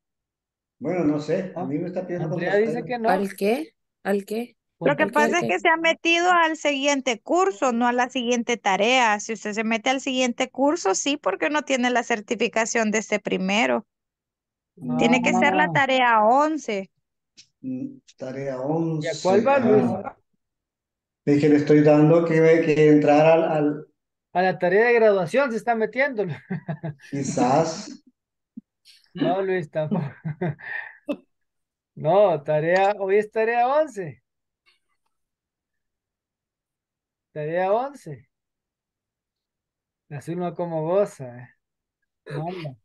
Bueno, no sé, a mí me está pidiendo Andrea dice contraseña. que no. ¿Al qué? ¿Al qué? Lo que pasa ¿Al es que se ha metido al siguiente curso, no a la siguiente tarea. Si usted se mete al siguiente curso, sí, porque no tiene la certificación de este primero. Tiene que ser la Ah, tarea 11. Mm, Tarea ¿Y a 11. cuál va, Luis? Ah, es que le estoy dando que, que entrar al, al- A la tarea de graduación se está metiendo. quizás. No, Luis, tampoco. No, tarea, hoy es tarea 11. Tarea 11. La Zulma como goza. eh. Manda.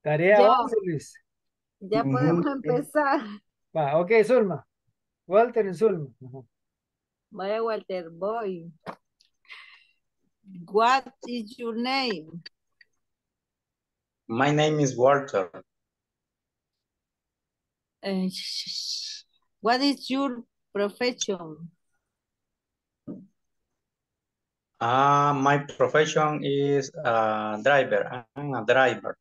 Tarea Ya. 11, Luis. Ya podemos empezar. Va, ok, Zulma. Walter y Zulma. Vaya Walter, voy. What is your name? My name is Walter. Eh, what is your profession? Uh, my profession is a driver. I'm a driver.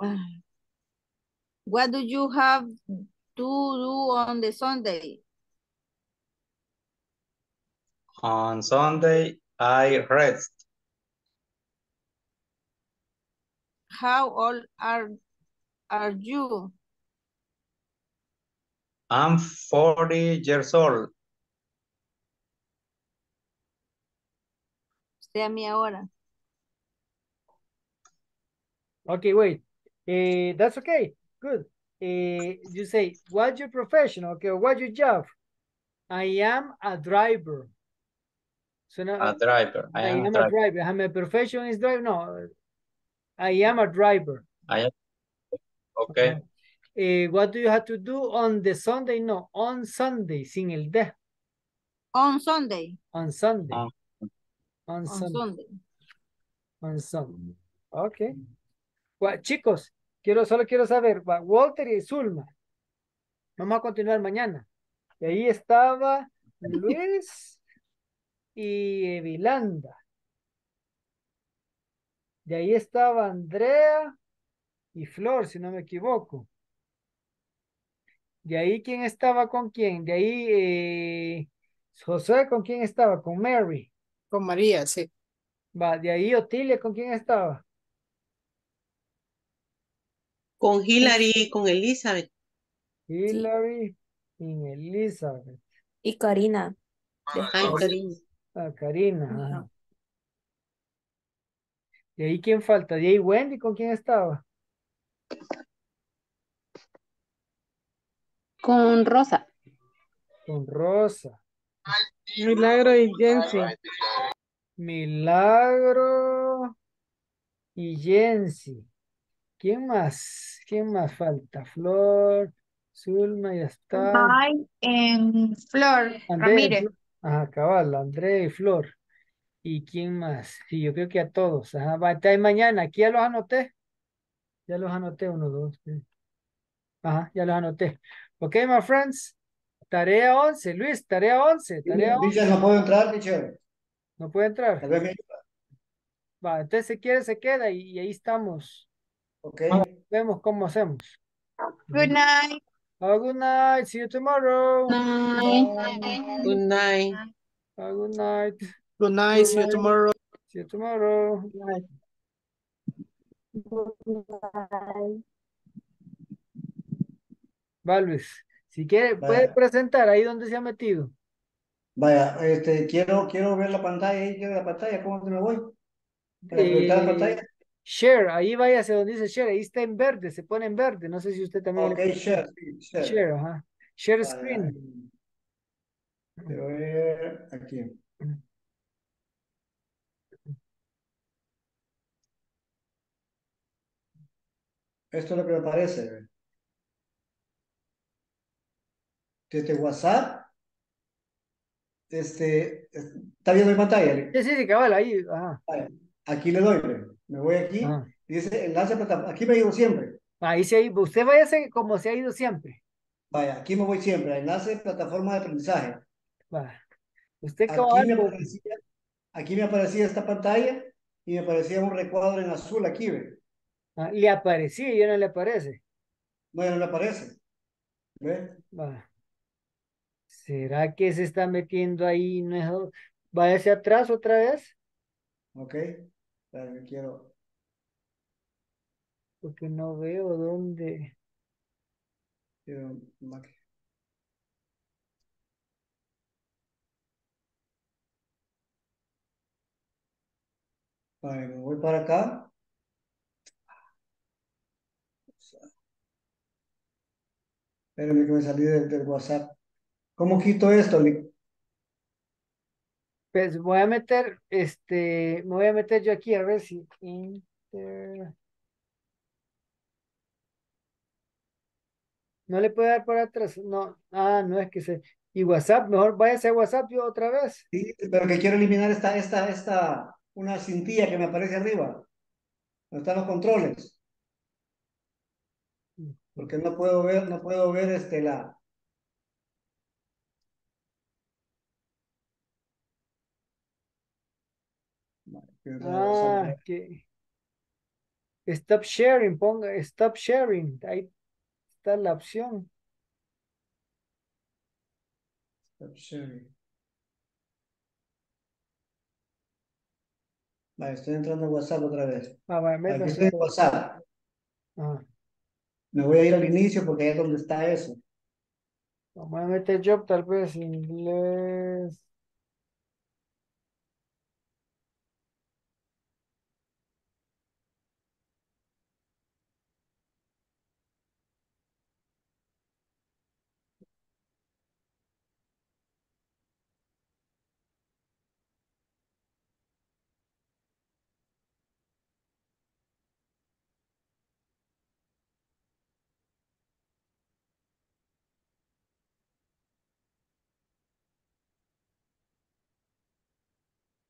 What do you have to do on the Sunday? On Sunday, I rest. How old are are you? I'm 40 years old. Usted a mí ahora. Okay, wait. Eh, that's okay. Good. Eh, you say, what's your profession? Okay, what's your job? I am a driver. Suena, A driver. I I am am a a driver. driver. Ah, My profession is driver. No, I am a driver. I am. Okay. Eh, what do you have to do on the Sunday? No, on Sunday, sin el de. On Sunday. On Sunday. On- On On Sunday. Sunday. On Sunday. Ok. Chicos, quiero, solo quiero saber, Walter y Zulma. Vamos a continuar mañana. Y ahí estaba Luis y Vilanda. De ahí estaba Andrea y Flor, si no me equivoco. De ahí, ¿quién estaba con quién? De ahí, eh, José, ¿con quién estaba? Con Mary. Con María, sí. Va, de ahí Otilia, ¿con quién estaba? Con Hillary y con Elizabeth. Hillary y Elizabeth. Y Karina. Ay, cariño. Ah, Karina. ajá. ¿De ahí quién falta? ¿De ahí Wendy con quién estaba? Con Rosa. Con Rosa. Milagro y Jensi. Milagro y Jensi. ¿Quién más? ¿Quién más falta? Flor, Zulma, ya está. Mike en Flor Andrea, Ramírez. Ajá, cabal, Andrea y Flor. ¿Y quién más? Sí, yo creo que a todos. Ajá, va, está ahí mañana. Aquí ya los anoté. Ya los anoté, uno, dos, tres. Ajá, ya los anoté. Ok, my friends. Tarea 11, Luis, tarea 11, tarea 11. Teacher, no puedo entrar, teacher. No puede entrar. Tal vez me ayuda. Va, entonces si quiere se queda y, y ahí estamos. Ok. Vemos cómo hacemos. Good night. Have a good night. See you tomorrow. Good night. Have a good night. Good night. See you tomorrow. See you tomorrow. Va, Luis. Si quiere, puede presentar ahí donde se ha metido. Vaya, este, quiero, quiero ver la pantalla, ahí quiero la pantalla, ¿cómo te me voy? Eh, la pantalla? Share, ahí váyase donde dice share, ahí está en verde, se pone en verde, no sé si usted también. Ok, le... share, share. Share, ajá. Share Vaya. screen. Quiero ver aquí. Esto es lo que me parece. Desde WhatsApp. Este, está viendo mi pantalla. Sí, sí, sí, cabal, ahí. Ajá. Vaya, Aquí le doy, me voy aquí. Ajá. Dice enlace plataforma. Aquí me he ido siempre. Ahí sí, usted váyase como se ha ido siempre. Vaya, aquí me voy siempre. Enlace plataforma de aprendizaje. Va. Usted Aquí cabal, me pues, aparecía, aquí me aparecía esta pantalla y me aparecía un recuadro en azul aquí, ve. ah, le aparecía y ya no le aparece. No, ya no le aparece. ¿Ve? Va. ¿Será que se está metiendo ahí? No es... Váyase atrás otra vez, Ok. Que quiero. porque no veo dónde. quiero Vale, me voy para acá. Espérame que me salí del, del WhatsApp. ¿Cómo quito esto? Li- Pues voy a meter, este, me voy a meter yo aquí a ver si. Inter- No le puede dar para atrás. No, ah, no es que se. Y WhatsApp, mejor váyase a WhatsApp yo otra vez. Sí, pero que quiero eliminar esta, esta, esta, una cintilla que me aparece arriba. Donde están los controles. Porque no puedo ver, no puedo ver este la. Vale, quiero entrar a WhatsApp. Ah, que. Stop sharing, ponga, stop sharing. Ahí está la opción. Stop sharing. Vale, estoy entrando a WhatsApp otra vez. Ah, va, Aquí métase estoy en. WhatsApp. Ah, Me voy a ir al inicio porque ahí es donde está eso. vamos a meter yo tal vez inglés.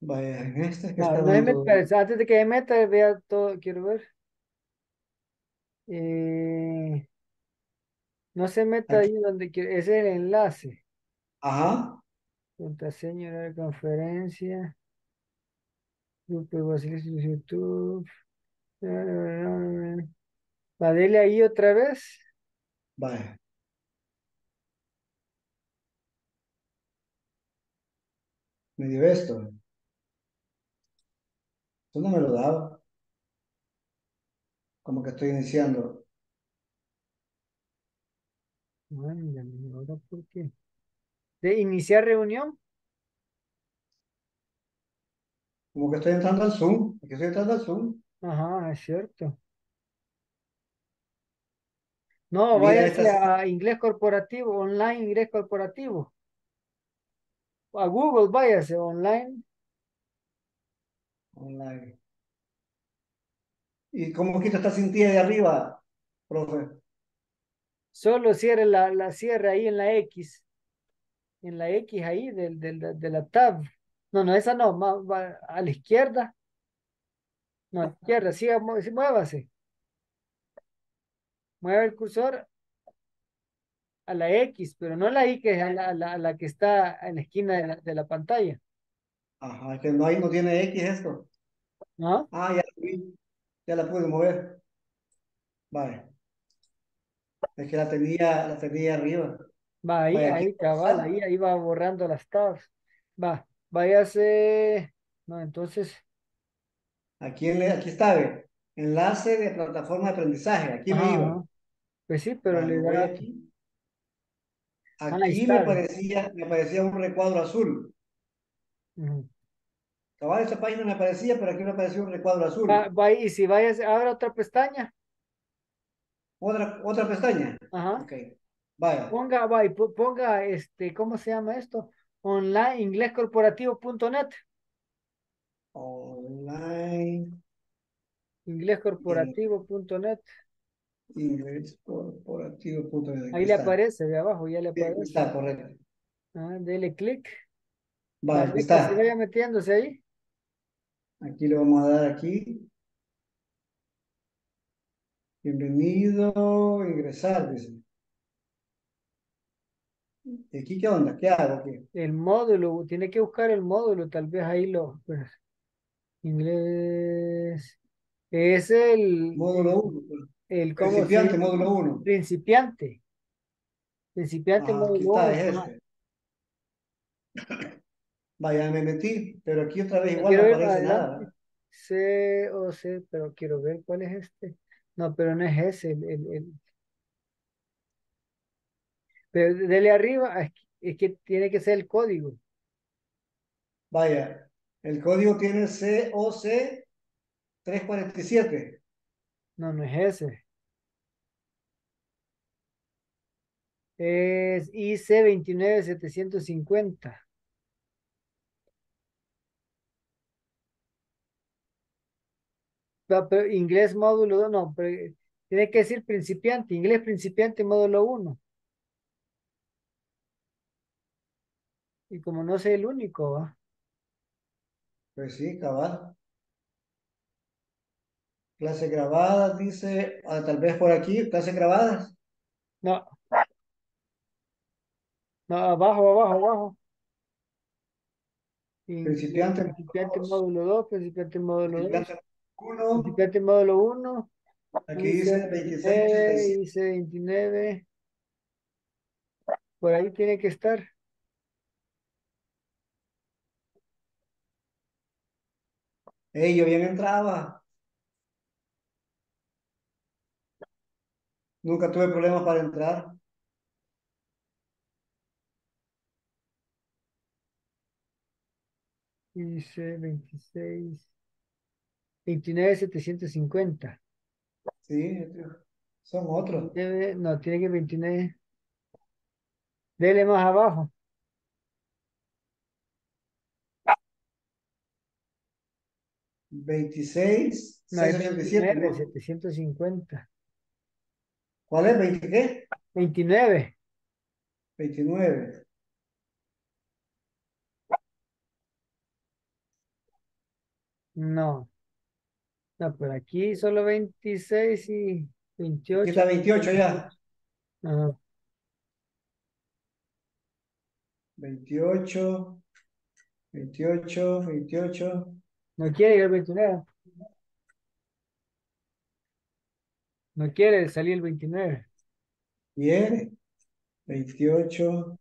Vaya, en este que No, está antes de que se meta, vea todo, quiero ver. Eh, no se meta Aquí. ahí donde quiere, ese es el enlace. Ajá. Contraseña de conferencia. Grupo de WhatsApp, YouTube. Va, dele ahí otra vez. Vaya. Me dio esto. Esto no me lo daba. Como que estoy iniciando. ¿ahora por qué? De iniciar reunión. Como que estoy entrando al Zoom. Aquí estoy entrando al Zoom. Ajá, es cierto. No, Mira, váyase esta a inglés corporativo, online inglés corporativo. A Google, váyase online. ¿Y cómo quito esta cintilla de arriba, profe? Solo cierre la, la cierre ahí en la X. En la X ahí del, del- de, la tab. No, no, esa no, ma- va a la izquierda. No, a la izquierda, sí, muévase. Mueve el cursor a la X, pero no la X, a la, a la, a la que está en la esquina de la, de la pantalla. Ajá, es que no hay, no tiene X esto. ¿No? Ah, ya. Ya la pude mover. Vale. Es que la tenía, la tenía arriba. Va ahí, Vaya, ahí, cabal, ahí, ahí va borrando las tabs. Va, váyase. No, entonces, Aquí, en- aquí está, ve. Enlace de plataforma de aprendizaje. Aquí me ajá, iba. Pues sí, pero le me voy da. aquí. Ah, me aparecía, me aparecía un recuadro azul. Ujú. Cabal, esta página me aparecía, pero aquí me apareció un recuadro azul. Va, va, y si vayas, abra otra pestaña. Otra, otra pestaña. Ajá. Ok. Vaya. Ponga, va, y po- ponga, este, ¿cómo se llama esto? Online, ingléscorporativo.net. Online. Ingléscorporativo.net. Inglés corporativo. Punto de Ahí le aparece de abajo, ya le aparece. Está correcto. Ah, dele clic. Vale, está. se vaya metiéndose ahí. Aquí le vamos a dar aquí. Bienvenido, ingresar, dice. ¿Y aquí qué onda? ¿Qué hago aquí? El módulo, tiene que buscar el módulo, tal vez ahí lo. pues, inglés. Es el. Módulo 1. El, ¿cómo se Principiante, módulo 1. Principiante. Principiante Ah, módulo está, uno, es ajá. este. Vaya, me metí, pero aquí otra vez igual quiero no aparece nada. C o C, pero quiero ver cuál es este. No, pero no es ese. El, el. Pero dele arriba, es que, es que tiene que ser el código. Vaya, el código tiene COC 347. No, no es ese. Es IC29750. Pero inglés módulo 2, no, pero eh, tiene que decir principiante, inglés principiante módulo 1. Y como no sé el único, ¿va? Pues sí, cabal. Clases grabadas, dice, ah, tal vez por aquí, clases grabadas. No. No, abajo, abajo, abajo. Principiante, principiante módulo 2, principiante módulo 2, Principiante 1, principiante módulo 1, aquí IC dice 29, 26, IC 29. Por ahí tiene que estar. Ey, yo bien entraba. Nunca tuve problemas para entrar. IC 26. 29, 750. Sí, son otros. 29, no, tiene que 29. Dele más abajo. Veintiséis, No, es 687, 29, ¿no? 750. ¿Cuál es? ¿20 qué? 29. 29. No. No, por aquí solo 26 y 28. Aquí está 28 ya. Ajá. 28, 28, 28. No quiere ir al 29. No quiere salir el 29. Bien. 28.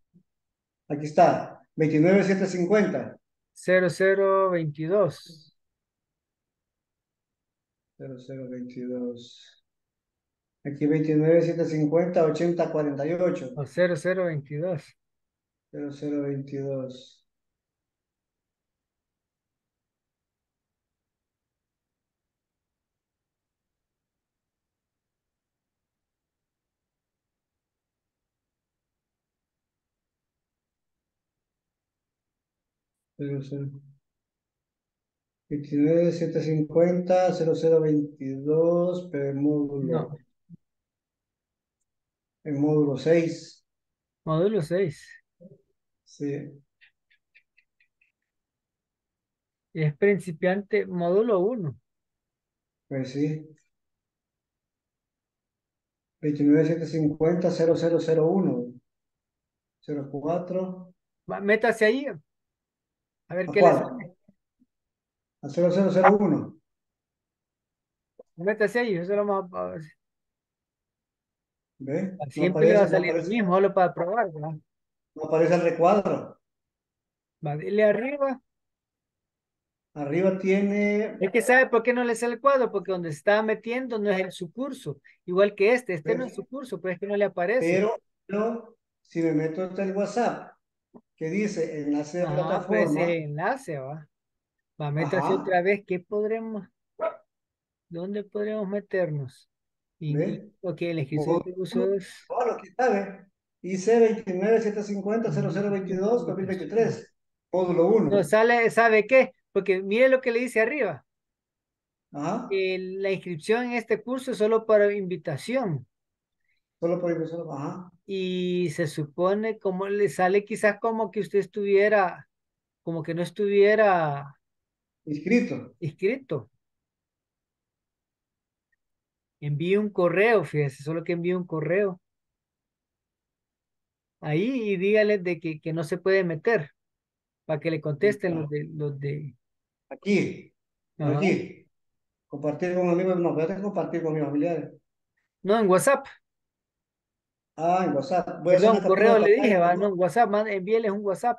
Aquí está. 29, 750. 0022 cero cero veintidós. Aquí veintinueve siete cincuenta ochenta cuarenta y ocho. Cero cero veintidós. cero cero veintidós. 29.750.0022, pero en módulo. No. En módulo 6. Módulo 6. Sí. Es principiante módulo 1. Pues sí. 29.750.0001. 04. Va, métase ahí. A ver qué le. A 0001. Métase ahí. Eso lo vamos a- ver. ¿Ve? No Siempre va a no salir lo aparece, mismo, solo para probar. ¿verdad? no aparece el recuadro. Va, dele arriba. Arriba tiene, Es que sabe por qué no le sale el cuadro, porque donde se está metiendo no es en su curso. Igual que este, este no es su curso, pero es que no le aparece. pero, pero si me meto en el WhatsApp que dice enlace de Ah, pues plataforma, ese enlace, va. Va, métase otra vez. ¿Qué podremos? ¿Dónde podremos meternos? Y, ok, la inscripción de cursos. bueno, aquí está, ¿ve? IC 29 750 0022 2023, módulo 1. No sale, ¿sabe qué? Porque mire lo que le dice arriba. Ajá. eh, la inscripción en este curso es solo para invitación. Solo por ingresar, ajá. Y se supone como le sale quizás como que usted estuviera, como que no estuviera Inscrito. inscrito. Envíe un correo, fíjese, solo que envíe un correo. Ahí y dígale de que, que no se puede meter para que le contesten los de los de Aquí. Ajá. Aquí. Compartir con amigos, no, voy a compartir con mis familiares. no en WhatsApp. Ah, en WhatsApp. Voy a hacer correo le dije, va, ¿no? no en WhatsApp, man, envíeles un WhatsApp.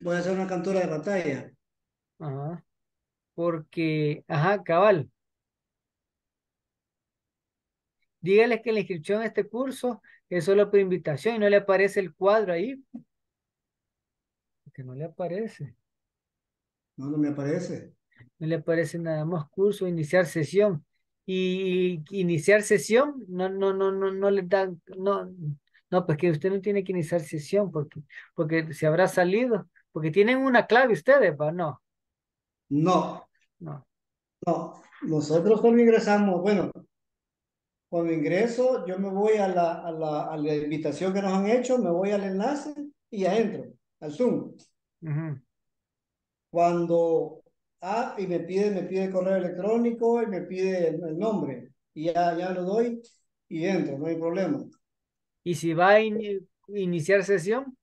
Voy a hacer una captura de pantalla. Ajá. Porque, ajá, cabal. Dígales que la inscripción a este curso es solo por invitación y no le aparece el cuadro ahí. Que no le aparece. No, no me aparece. No le aparece nada más curso, iniciar sesión. Y iniciar sesión, no, no, no, no, no le dan, no, no, pues que usted no tiene que iniciar sesión porque, porque se habrá salido, porque tienen una clave ustedes, ¿va? No, No, no. no. Nosotros solo ingresamos, bueno, cuando ingreso, yo me voy a la, a la, a la invitación que nos han hecho, me voy al enlace y ya entro, al Zoom. Cuando, ah, y me pide, me pide correo electrónico y me pide el, el nombre. Y ya, ya lo doy y entro, no hay problema. Y si va a ini- iniciar sesión,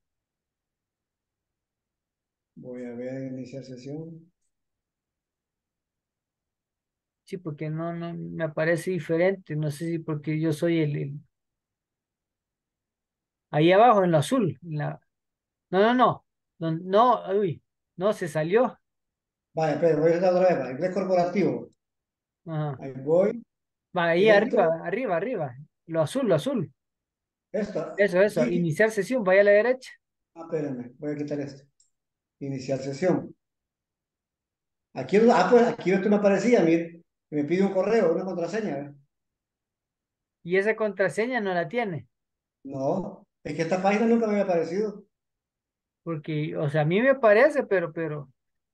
Voy a ver, iniciar sesión. Sí, porque no, no, me aparece diferente, no sé si porque yo soy el, el- ahí abajo en lo azul, en la, no, no, no, no, no, uy, no, se salió, Vaya, pero voy a otra vez, va, inglés corporativo. Ajá. Ahí voy, Va ahí arriba, arriba, arriba, lo azul, lo azul, Esto, eso, eso, iniciar sesión, vaya a la derecha, Ah, espérame, voy a quitar esto. Iniciar sesión. Aquí, ah, pues aquí esto me aparecía, mire, me pide un correo, una contraseña. ¿eh? y esa contraseña no la tiene, No, es que esta página nunca me había aparecido. porque, o sea, a mí me aparece, pero, pero,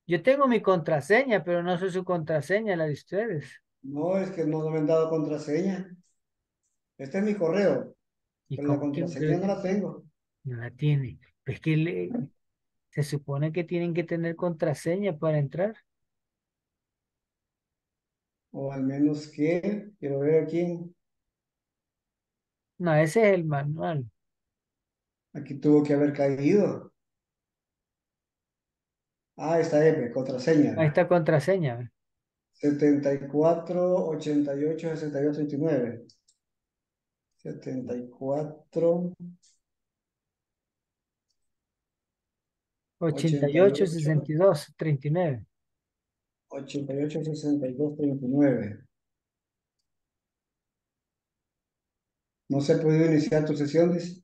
yo tengo mi contraseña, pero no sé su contraseña, la de ustedes, No, es que no, me han dado contraseña. Este es mi correo, y pero la contraseña no la tengo. no la tiene, pues que le, se supone que tienen que tener contraseña para entrar. O al menos que, quiero ver aquí, No, ese es el manual. aquí tuvo que haber caído. Ah, esta es, contraseña. Ahí está contraseña. ¿ve? 74, 88, 62, 39. 74, 88, 62, 39. 88, 62, 39. No se ha podido iniciar tu sesión, dice.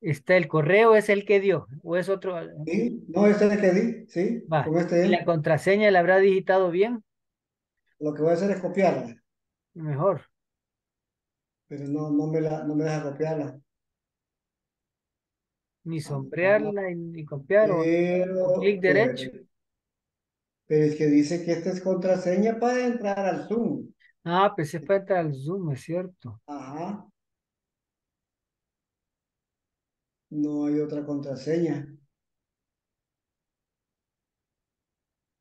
Está el correo, es el que dio, o es otro. Sí, no, este es el que di, sí, Va. con este ¿Y la contraseña la habrá digitado bien? Lo que voy a hacer es copiarla, Mejor. pero no, no me la, no me deja copiarla. Ni sombrearla, ni- copiar, o, clic derecho. Pero es que dice que esta es contraseña para entrar al Zoom. Ah, pues es para entrar al Zoom, es cierto. Ajá. No hay otra contraseña.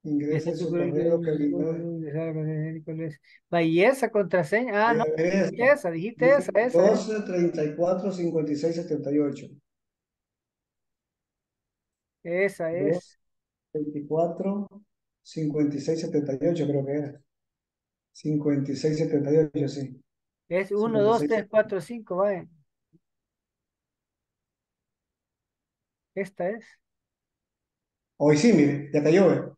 Ingrese Ese su correo que brindó. ¿y esa contraseña? Ah, no, dijiste esa, dijiste esa, esa. esa. 12, 34, 56, 78. Esa 2, es. 24, 56, 78 creo que era. 56, 78, sí. Es 1, 2, 56. 3, 4, 5, vaya. Esta es. Hoy sí, mire, ya cayó. ¿eh?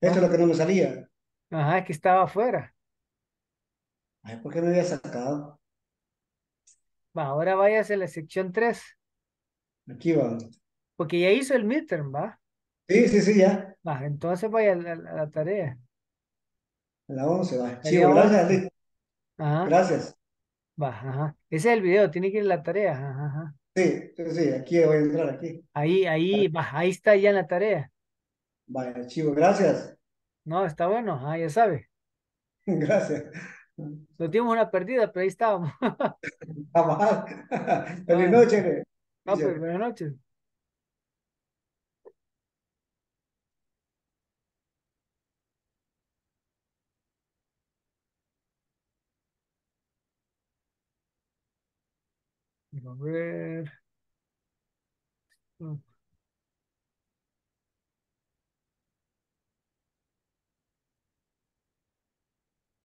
Esto es lo que no me salía. Ajá, es que estaba afuera. Ay, ¿por qué me había sacado? Va, ahora váyase a la sección 3, Aquí va. porque ya hizo el midterm, ¿va? Sí, sí, sí, ya. Va, entonces vaya a la, la tarea. A la 11 va. Tarea Chivo, gracias, 11. Liz. Ajá, Gracias. va, ajá. Ese es el video, tiene que ir a la tarea. Ajá, ajá. Sí, sí, sí, aquí voy a entrar aquí. Ahí, ahí, va, ahí está ya la tarea. Vaya, chivo, gracias. No, está bueno, ah, ya sabe. Gracias. Nos dimos una perdida, pero ahí estábamos. Jamás. Feliz noche. Ah, pues, buenas noches. A ver.